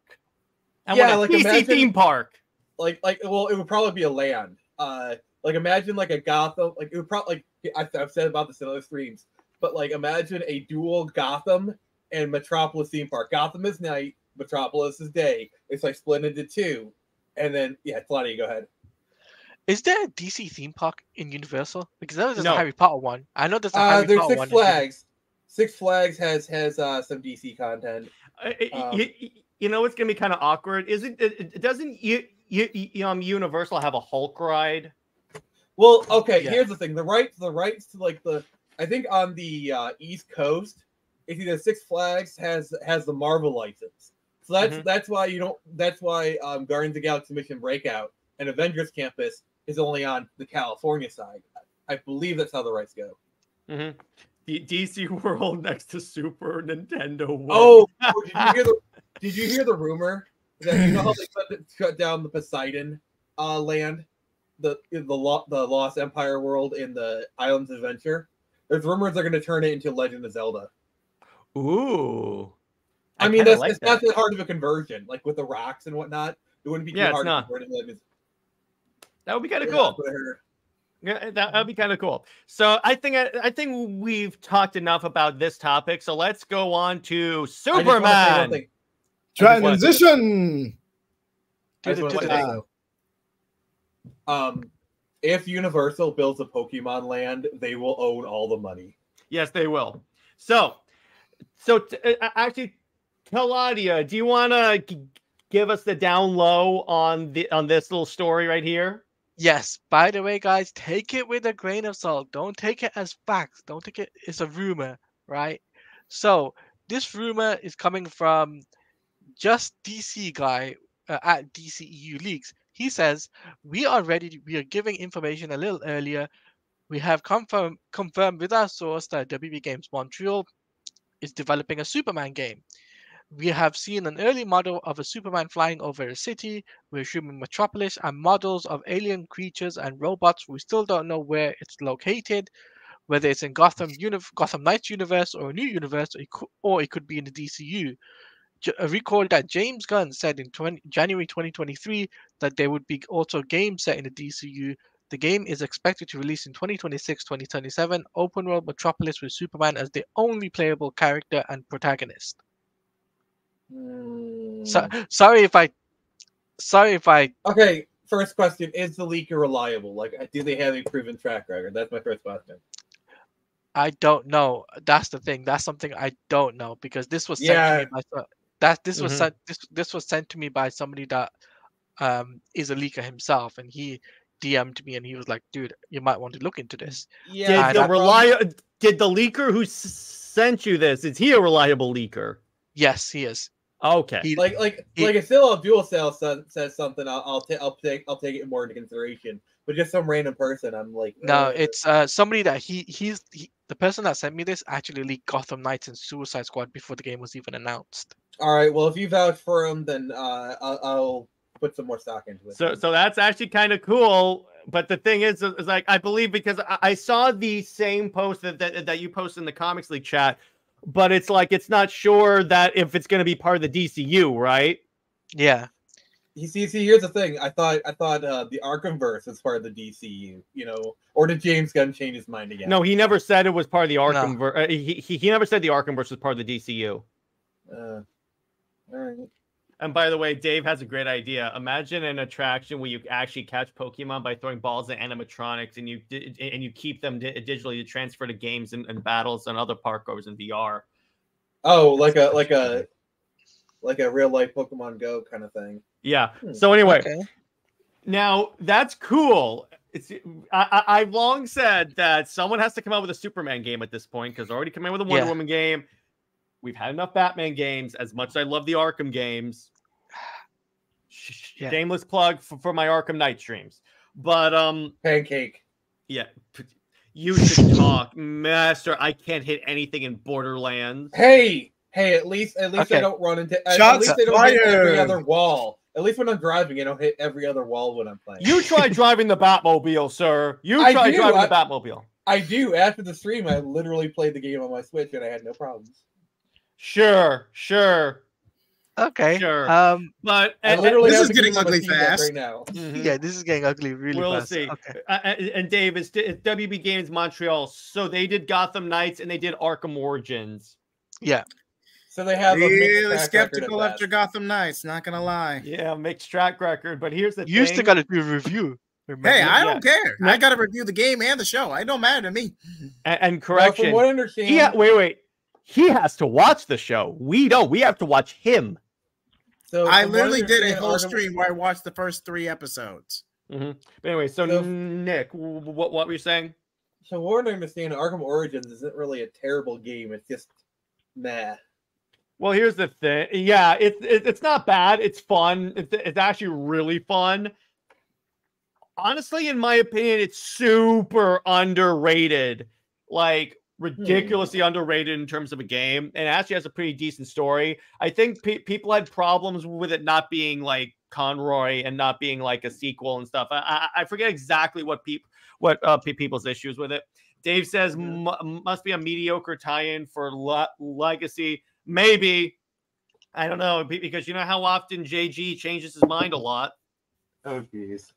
I Yeah, want a like, DC imagine- theme park. like like well it would probably be a land uh like imagine like a gotham like it would probably like I, i've said about this in other streams but like imagine a dual gotham and metropolis theme park gotham is night metropolis is day it's like split into two and then yeah Claudia, go ahead Is there a DC theme park in Universal? Because there was No. a Harry Potter one. I know there's a uh Harry there's Potter six one. in Uni- flags six flags has has uh some dc content I- I- Um, you, you know, it's gonna be kind of awkward. Isn't it? it- Doesn't you, you, um, Universal have a Hulk ride? Well, okay. Yeah. Here's the thing: the rights, the rights to like the, I think on the uh, East Coast, it's either Six Flags has has the Marvel license, so that's Mhm. that's why you don't. That's why um, Guardians of the Galaxy Mission Breakout and Avengers Campus is only on the California side. I believe that's how the rights go. Mm-hmm. D- DC World next to Super Nintendo World. Oh, oh, did you hear the? Did you hear the rumor that you know how they cut, shut down the Poseidon uh, land, the the the Lost Empire world in the Islands Adventure? There's rumors they're going to turn it into Legend of Zelda. Ooh. I, mean, kinda that's like it's that. not that hard of a conversion, like with the rocks and whatnot. It wouldn't be too Yeah, hard not. to convert into Legend. That would be kind of Yeah, cool. that's I. Yeah, that would be kind of cool. So I think I, I think we've talked enough about this topic. So let's go on to I just wanna say one Superman. Transition. I just wanna to say, Wow. um, if Universal builds a Pokemon land, they will own all the money. Yes, they will. So, so t- uh, actually, Claudia, do you want to g- give us the down low on the on this little story right here? Yes. By the way, guys, take it with a grain of salt. Don't take it as facts. Don't take it. It's a rumor, right? So this rumor is coming from just DC guy uh, at DCEU leaks. He says we are ready. to- We are giving information a little earlier. We have confirmed confirmed with our source that WB Games Montreal is developing a Superman game. We have seen an early model of a Superman flying over a city. We're assuming Metropolis and models of alien creatures and robots. We still don't know where it's located, whether it's in Gotham Gotham Knights universe or a new universe, or it or it could be in the DCU. Uh, recall that James Gunn said in 20, January 2023 that there would be also a game set in the DCU. The game is expected to release in 2026 2027, open world Metropolis with Superman as the only playable character and protagonist. So, sorry if I, sorry if I, Okay, first question: Is the leaker reliable? Like, do they have a proven track record? That's my first question. I don't know. That's the thing. That's something I don't know because this was sent Yeah. to me by that this was Mhm. sent this this was sent to me by somebody that um is a leaker himself, and he DM'd me and he was like, "Dude, you might want to look into this." Yeah, did the don't- reli- Did the leaker who s- sent you this? Is he a reliable leaker? Yes, he is. Okay. He, like like He- like if still a dual cell says, says something, I'll I'll, ta- I'll take I'll take it more into consideration. But just some random person, I'm like, no, uh, it's uh somebody that he he's he, the person that sent me this actually leaked Gotham Knights and Suicide Squad before the game was even announced. All right. Well, if you vouch for him, then uh, I'll, I'll put some more stock into it. So so that's actually kind of cool. But the thing is, is like I believe because I, I saw the same post that, that that you posted in the Comics League chat, but it's like it's not sure that if it's going to be part of the DCU, right? Yeah, You see, see, here's the thing. I thought I thought uh, the Arkham verse was part of the DCU, you know, or did James Gunn change his mind again? No, he never said it was part of the Arkham. Ver- uh, he, he he never said the Arkham verse was part of the DCU. Uh, all right. And by the way, Dave has a great idea. Imagine an attraction where you actually catch Pokemon by throwing balls at animatronics, and you and you keep them di- digitally to transfer to games and, and battles and other parkours in VR. Oh, like a like a like a real life Pokemon Go kind of thing. Yeah. Hmm. So anyway, okay. now that's cool. It's I, I I've long said that someone has to come out with a Superman game at this point because already coming out with a Wonder Yeah. Woman game. We've had enough Batman games. As much as I love the Arkham games, sh- sh- Yeah. shameless plug for, for my Arkham Knight streams. But um, Pancake. yeah, you should talk, Master. I can't hit anything in Borderlands. Hey, hey, at least at least I don't run into at- at least they don't hit every other wall. At least when I'm driving, I don't hit every other wall when I'm playing. You try driving the Batmobile, sir. You try driving I- the Batmobile. I do. After the stream, I literally played the game on my Switch and I had no problems. Sure, sure, Okay. sure. Um. but I and- literally This is getting game on my ugly fast. right now. Mhm. Yeah, this is getting ugly really We'll fast. see. Okay. Uh, and Dave, it's, it's WB Games Montreal. So they did Gotham Knights and they did Arkham Origins. Yeah. So they have a mixed Really track skeptical at after. Gotham Knights. Not gonna lie. Yeah, mixed track record. But here's the You thing. still got to do a review. Remember? Hey, I yeah. don't care. I gotta review the game and the show. It don't matter to me. and, and Now, correction. from what I understand, he ha- wait, wait. He has to watch the show. We don't. We have to watch him. so I literally did a whole stream where I watched the first three episodes. hmm But anyway, so, So- Nick, w- w- what what were you saying? So what I understand, Arkham Origins isn't really a terrible game. It's just nah. Well, here's the thing. Yeah, it's it, it's not bad. It's fun. It's it's actually really fun. Honestly, in my opinion, it's super underrated. Like ridiculously underrated in terms of a game, and actually has a pretty decent story. I think pe- people had problems with it not being like Conroy and not being like a sequel and stuff. I I, I forget exactly what people what uh, pe- people's issues with it. Dave says. "M- must be a mediocre tie-in for Le- Legacy. Maybe. I don't know because you know how often JG changes his mind a lot. Oh jeez.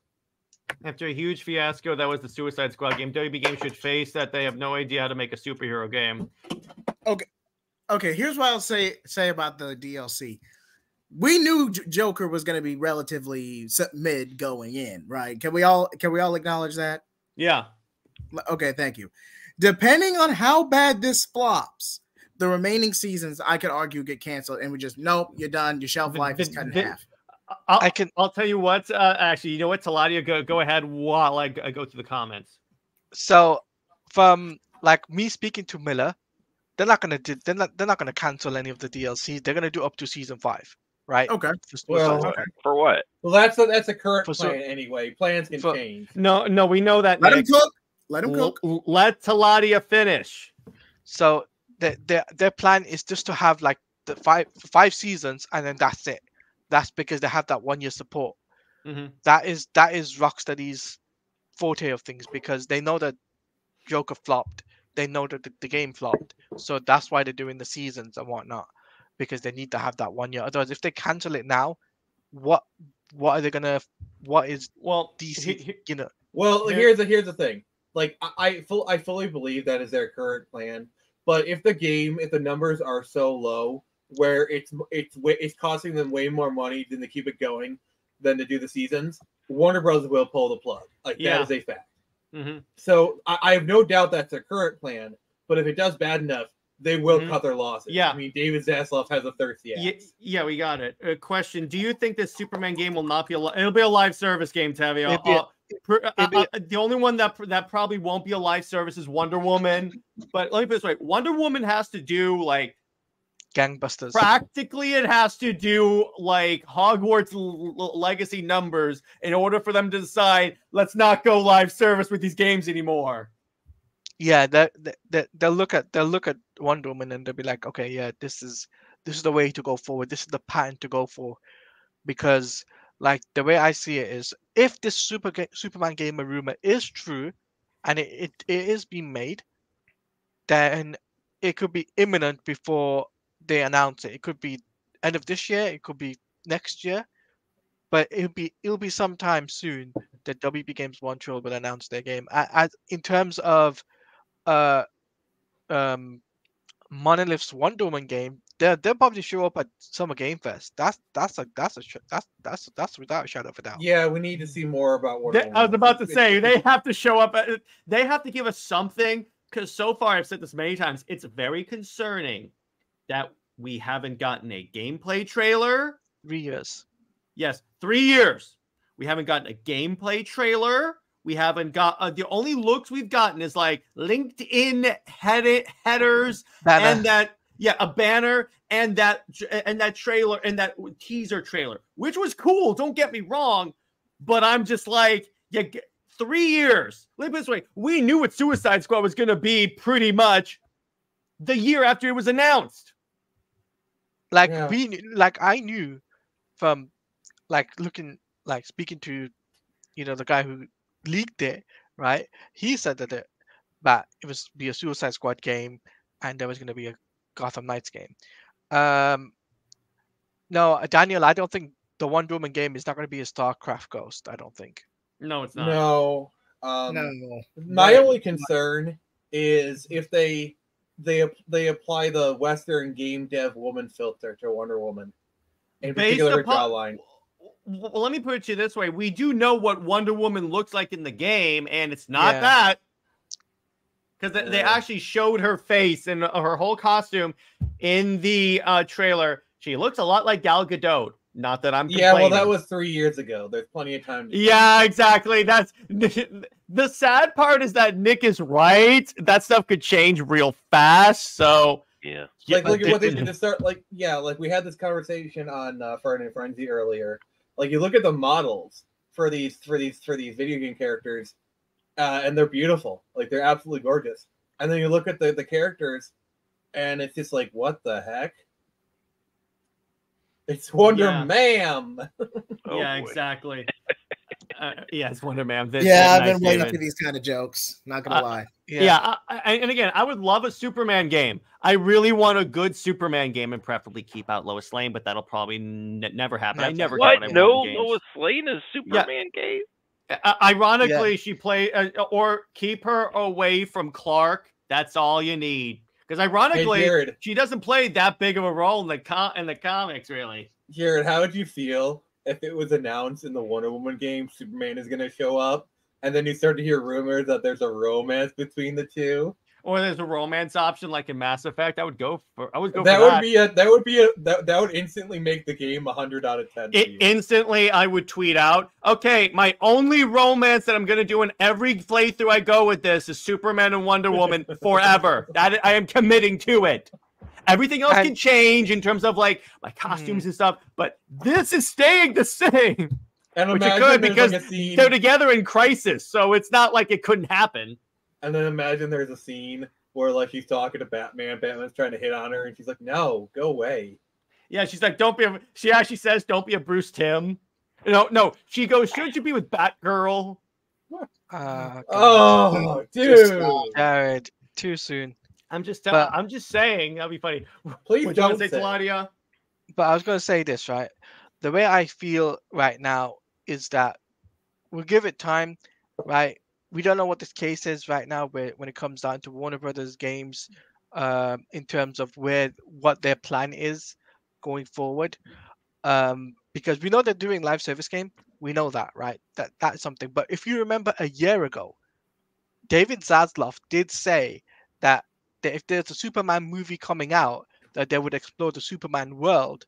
After a huge fiasco that was the Suicide Squad game, WB Games should face that they have no idea how to make a superhero game. Okay, okay. here's what I'll say say about the DLC. We knew J- Joker was going to be relatively mid going in, right? Can we all can we all acknowledge that? Yeah. Okay, thank you. Depending on how bad this flops, the remaining seasons I could argue get canceled, and we just nope, you're done. Your shelf The- life is the- cut in the- half. I'll, I can. I'll tell you what. Uh, actually, you know what, Teladia, go go ahead while I go through the comments. So, from like me speaking to Miller, they're not gonna do. They're not. They're not gonna cancel any of the DLC. They're gonna do up to season five, right? Okay. For Well, Squad. For what? Well, that's a, that's a current For plan anyway. Plans can for- change. No, no, we know that. Let him Nick. cook. Let him cook. l- let Teladia finish. So their their their plan is just to have like the five five seasons and then that's it. That's because they have that one year support. Mhm. That is that is Rocksteady's forte of things because they know that Joker flopped. They know that the, the game flopped. So that's why they're doing the seasons and whatnot. Because they need to have that one year. Otherwise, if they cancel it now, what what are they gonna what is Well, DC he- he- you know Well, Yeah. here's the here's the thing. Like I, I full I fully believe that is their current plan. But if the game, if the numbers are so low where it's it's it's costing them way more money than to keep it going than to do the seasons, Warner Bros. will pull the plug. Like Yeah. that is a fact. Mhm. So I, I have no doubt that's their current plan. But if it does bad enough, they will Mhm. cut their losses. Yeah. I mean, David Zaslav has a thirsty ass. Ye- Yeah, we got it. A question: Do you think this Superman game will not be a? Li- it'll be a live service game, Tavio. It'll be a- Uh, uh, uh, the only one that that probably won't be a live service is Wonder Woman. But let me put this way: Wonder Woman has to do like gangbusters. practically it has to do like Hogwarts legacy numbers in order for them to decide let's not go live service with these games anymore. yeah that that- they'll look at they'll look at Wonder Woman and they'll be like, okay, yeah, this is this is the way to go forward. This is the pattern to go for, because like the way I see it is, if this super ga- Superman gamer rumor is true, and it, it, it is being made, then it could be imminent before they announce it. It could be end of this year. It could be next year. But it'll be it'll be sometime soon that WB Games Montreal will announce their game. A- As in terms of uh um Monolith's Wonder Woman game, they'll they'll probably show up at Summer Game Fest. That's that's a that's a sh- that's that's that's without a shadow of a doubt. Yeah, we need to see more about Wonder They- Woman. I was about to say they have to show up. At, they have to give us something because so far I've said this many times. It's very concerning that we haven't gotten a gameplay trailer. Three years. Yes, three years. We haven't gotten a gameplay trailer. We haven't got uh, the only looks we've gotten is like LinkedIn head headers Banner. and that yeah a banner and that and that trailer and that teaser trailer, which was cool. Don't get me wrong, but I'm just like yeah, three years. Let me put it this way: we knew what Suicide Squad was going to be pretty much the year after it was announced. Like Yeah. we knew, like I knew from like looking like speaking to you know the guy who leaked it, right? He said that it that it was be a Suicide Squad game and there was going to be a Gotham Knights game. Um, no, uh, Daniel, I don't think the Wonder Woman game is not going to be a StarCraft Ghost. I don't think. No, it's not. No. Um, no, no My Right. only concern is if they they they apply the Western game dev woman filter to Wonder Woman, in Based particular her jawline. Well, let me put it to you this way: we do know what Wonder Woman looks like in the game, and it's not Yeah. that because they, they actually showed her face and her whole costume in the uh, trailer. She looks a lot like Gal Gadot. Not that I'm Yeah, well, that was three years ago. There's plenty of time. To Yeah, exactly. That's the sad part is that Nick is right. That stuff could change real fast. So Yeah. like look at what they did to start. Like yeah, like we had this conversation on uh, Friday Night Frenzy earlier. Like you look at the models for these for these for these video game characters, uh, and they're beautiful. Like they're absolutely gorgeous. And then you look at the the characters, and it's just like what the heck. It's Wonder Yeah. Ma'am. Oh, yeah, boy. exactly. uh, yes, Wonder Man. This- yeah, this I've been waiting for these kind of jokes. Not gonna Uh, lie. Yeah, I, I, and again, I would love a Superman game. I really want a good Superman game, and preferably keep out Lois Lane, but that'll probably n- never happen. I Never. never What? get what I No, want in games. Lois Lane is Superman game. Uh, ironically, she play uh, or keep her away from Clark. That's all you need. Because ironically, Jared, she doesn't play that big of a role in the com- in the comics, really. Jared, how would you feel if it was announced in the Wonder Woman game Superman is gonna show up, and then you start to hear rumors that there's a romance between the two? Or there's a romance option like in Mass Effect. I would go for. I would go that would that. be a that would be a that, that would instantly make the game a hundred out of ten. it instantly I would tweet out, okay, my only romance that I'm gonna do in every playthrough I go with this is Superman and Wonder Woman forever. that I am committing to it. Everything else And- can change in terms of like my costumes and stuff, but this is staying the same. and which it imagine could because like They're together in crisis, so it's not like it couldn't happen. and then imagine there's a scene where like she's talking to Batman. Batman's trying to hit on her, and she's like, "No, go away." Yeah, she's like, don't be. A, she actually says, don't be a Bruce Timm. No, no. She goes, should you be with Batgirl? Uh, Oh, Just dude! stop. Jared, too soon. I'm just telling. I'm just saying. That'd be funny. Please What you don't say, say. Claudia? But I was going to say this, right? The way I feel right now is that we'll give it time, right? We don't know what this case is right now where, when it comes down to Warner Brothers games um, in terms of where what their plan is going forward. Um, because we know they're doing live service game. We know that, right? That that's something. But if you remember a year ago, David Zaslav did say that, that if there's a Superman movie coming out, that they would explore the Superman world.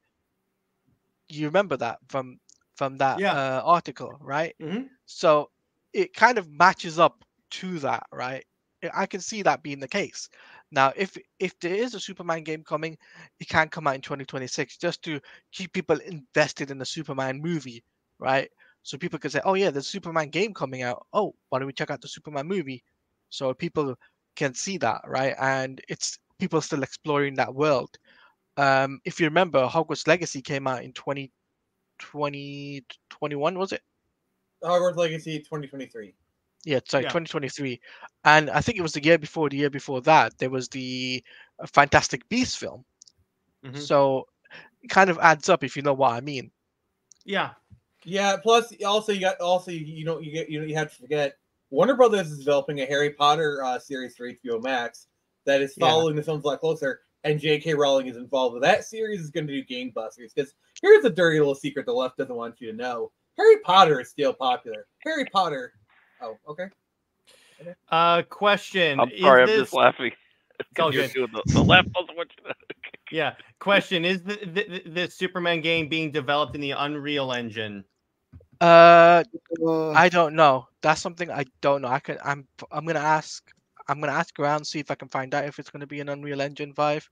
You remember that from from that Yeah. uh, article, right? Mhm. So it kind of matches up to that, right? I- I can see that being the case. Now, if if there is a Superman game coming, it can come out in 2026 just to keep people invested in the Superman movie, right? So people can say, "Oh yeah, there's a Superman game coming out. Oh, why don't we check out the Superman movie?" So people can see that, right? And it's people still exploring that world. Um, if you remember, Hogwarts Legacy came out in 2020, 21, was it? Hogwarts Legacy 2023. Yeah, sorry, Yeah. 2023. And I think it was the year before, the year before that, there was the uh, Fantastic Beasts film. Mhm. So it kind of adds up if you know what I mean. Yeah. Yeah. Plus, also you got also you know you get you know you have to forget Warner Brothers is developing a Harry Potter uh, series for HBO Max that is Yeah. following the films a lot closer, and J.K. Rowling is involved with that series. Is going to do gangbusters because here's a dirty little secret the left doesn't want you to know: Harry Potter is still popular. Harry Potter. Oh, okay. Uh, question. I'm is sorry, I'm this- just laughing. all 'cause you're good. doing the, the left doesn't want you to- know. Yeah. Question: Is the, the the Superman game being developed in the Unreal Engine? Uh, Uh, I don't know. That's something I don't know. I can. I'm. I'm gonna ask. I'm gonna ask around see if I can find out if it's gonna be an Unreal Engine five.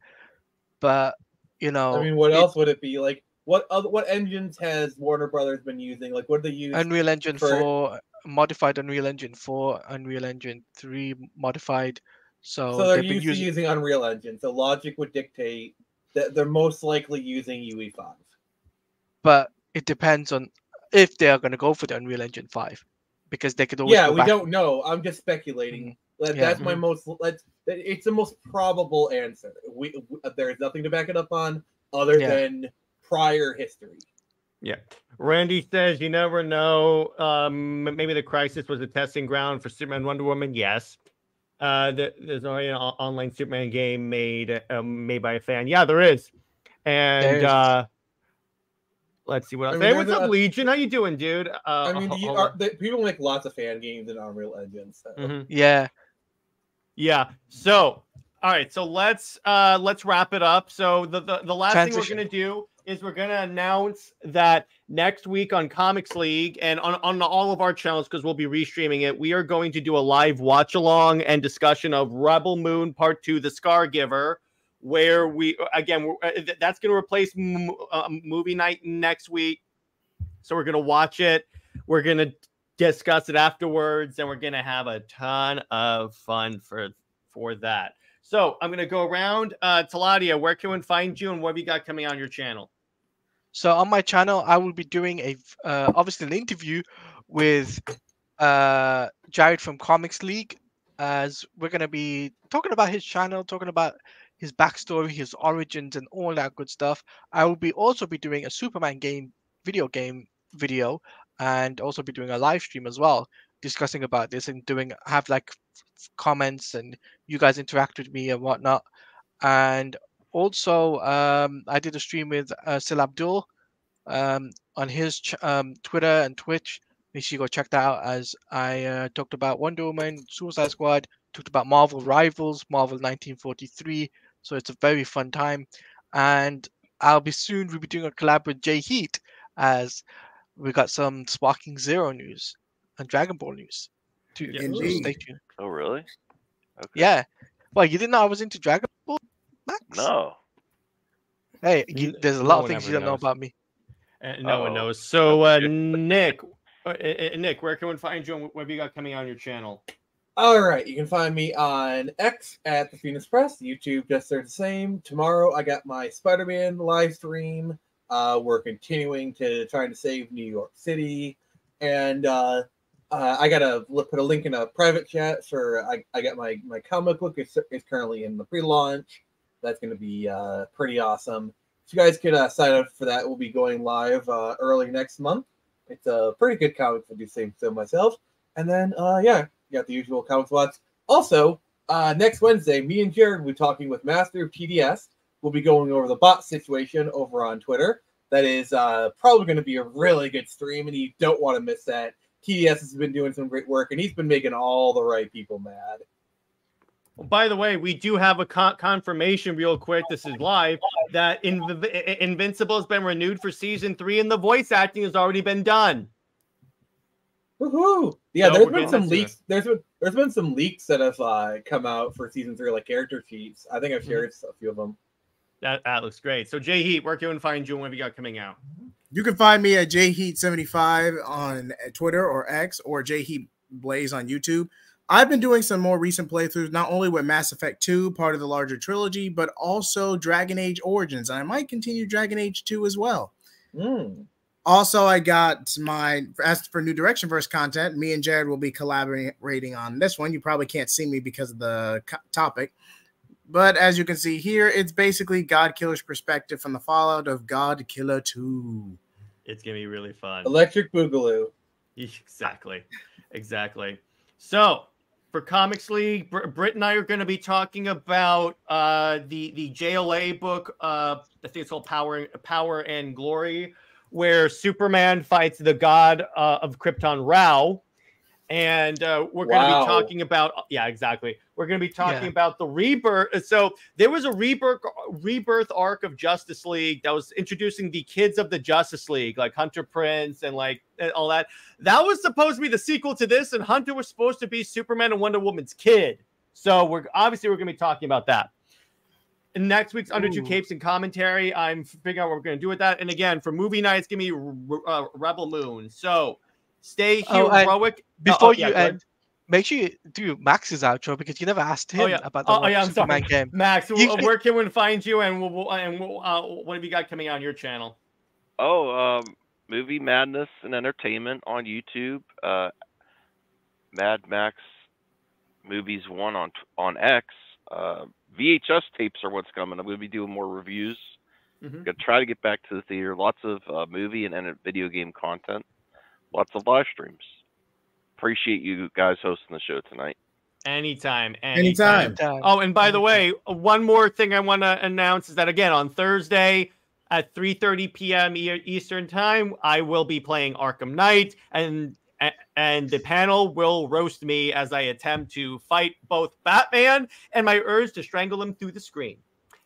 But you know, I mean, what it- else would it be? Like, what other what engines has Warner Brothers been using? Like, what do they use? Unreal Engine for- 4, modified Unreal Engine 4, Unreal Engine 3 modified. So, so they're they've been used to using, using Unreal Engine. So logic would dictate that they're most likely using E UE5. but it depends on if they are going to go for the Unreal Engine 5 because they could always Yeah, go we back. don't know. I'm just speculating. That, Yeah. That's my most. That's that- it's the most probable answer. We, we there is nothing to back it up on other Yeah. than prior history. Yeah. Randy says you never know. Um, maybe the crisis was a testing ground for Superman, Wonder Woman. Yes. Uh, th- there's already an online Superman game made um, made by a fan. Yeah, there is. And There's- uh, let's see what I else. mean, hey, what's up, a- Legion? How you doing, dude? Uh, I mean, ho- the, hold are, on. the, people make lots of fan games in Unreal Engine. So. Mhm. Yeah. Yeah. So, all right. So let's uh let's wrap it up. So the the, the last Transition. thing we're gonna do is we're gonna announce that next week on Comics League and on, on all of our channels because we'll be restreaming it. We are going to do a live watch along and discussion of Rebel Moon Part Two: The Scar Giver. Where we again, uh, that's going to replace m- uh, movie night next week. So we're going to watch it. We're going to discuss it afterwards, and we're gonna have a ton of fun for for that. So I'm gonna go around. Uh, Teladia, where can we find you, and what have you got coming on your channel? So on my channel, I will be doing a uh, obviously an interview with uh, Jared from Comics League, as we're gonna be talking about his channel, talking about his backstory, his origins, and all that good stuff. I will be also be doing a Superman game, video game video, and also be doing a live stream as well, discussing about this and doing have like comments and you guys interact with me and whatnot. And also, um, I did a stream with uh, Sil Abdul um, on his ch- um, Twitter and Twitch. Make sure you go check that out. As I uh, talked about Wonder Woman, Suicide Squad, talked about Marvel Rivals, Marvel 1943. So it's a very fun time, and I'll be soon. We'll be doing a collab with Jay Heat as we got some Sparking Zero news and Dragon Ball news. To, Yeah. so stay tuned. Oh, really? Okay. Yeah. Well, you didn't know I was into Dragon Ball, Max? No. Hey, you, there's a no lot of things you don't know about me. Uh, no one Oh. knows. So uh, Nick, uh, uh, uh, Nick, where can one find you, and what have you got coming on your channel? All right, you can find me on X at the Phoenix Press. YouTube just there the same. Tomorrow I got my Spider-Man live stream. Uh, we're continuing to trying to save New York City, and uh, uh, I gotta put a link in a private chat for I, I got my my comic book is, is currently in the pre-launch. That's gonna be uh, pretty awesome. If you guys could uh, sign up for that. We'll be going live uh, early next month. It's a pretty good comic. I do same so myself. And then uh, yeah, you got the usual comic spots. Also, uh, next Wednesday, me and Jared will be talking with Master of TDS we'll be going over the bot situation over on Twitter. That is uh, probably going to be a really good stream, and you don't want to miss that. TDS has been doing some great work, and he's been making all the right people mad. Well, by the way, we do have a con- confirmation, real quick. This is live that Inv- Invincible has been renewed for season three, and the voice acting has already been done. Woohoo! Yeah, so there's been some leaks. It. There's been there's been some leaks that have uh, come out for season three, like character sheets. I think I've mm-hmm. shared mm-hmm. a few of them. That that looks great. So Jay Heat, where can we find you and what have you got coming out? You can find me at jheat75 on Twitter or X or jheat blaze on YouTube. I've been doing some more recent playthroughs, not only with Mass Effect 2, part of the larger trilogy, but also Dragon Age Origins. I might continue Dragon Age 2 as well. Mm. Also, I got my as for New Direction Verse content. Me and Jared will be collaborating on this one. You probably can't see me because of the topic. But as you can see here, it's basically God Killer's perspective from the fallout of God Killer 2. It's gonna be really fun. Electric Boogaloo. Exactly. Exactly. So for Comics League, Br- Britt and I are going to be talking about uh, the the JLA book. Uh, I think it's called Power Power and Glory, where Superman fights the god uh, of Krypton, Rao, and uh, we're going to wow. be talking about yeah exactly. We're going to be talking yeah. about the rebirth so there was a rebirth rebirth arc of justice league that was introducing the kids of the justice league like hunter prince and like and all that. That was supposed to be the sequel to this and hunter was supposed to be superman and wonder woman's kid. So we're obviously we're going to be talking about that. in next week's Under Two Capes and commentary, I'm figuring out what we're going to do with that. And again, for movie nights, give me uh, Rebel Moon. So Stay oh, heroic. Oh, before oh, oh, you end, make sure you do Max's outro because you never asked him oh, yeah. about the oh, yeah, I'm Superman sorry. game. Max, you, where can we find you, and we'll, we'll and we'll, uh, what have you got coming on your channel? Oh, um, movie madness and entertainment on YouTube. Uh, Mad Max movies one on on X. Uh, VHS tapes are what's coming. I'm going to be doing more reviews. Mm-hmm. Gonna try to get back to the theater. Lots of uh, movie and, and video game content lots of live streams. Appreciate you guys hosting the show tonight. Anytime, anytime. anytime. Oh, and by the way, one more thing I want to announce is that again on Thursday at 3:30 p.m. Eastern time, I will be playing Arkham Knight, and and the panel will roast me as I attempt to fight both Batman and my urge to strangle him through the screen.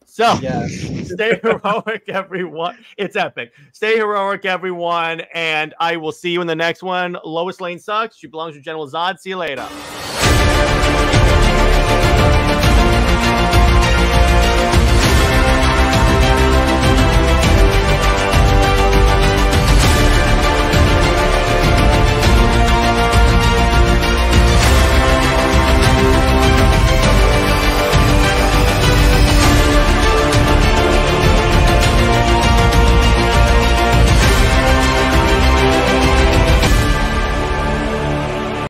So yes. stay heroic, everyone. It's epic. Stay heroic, everyone. And I will see you in the next one. Lois Lane sucks. She belongs to General Zod. See you later.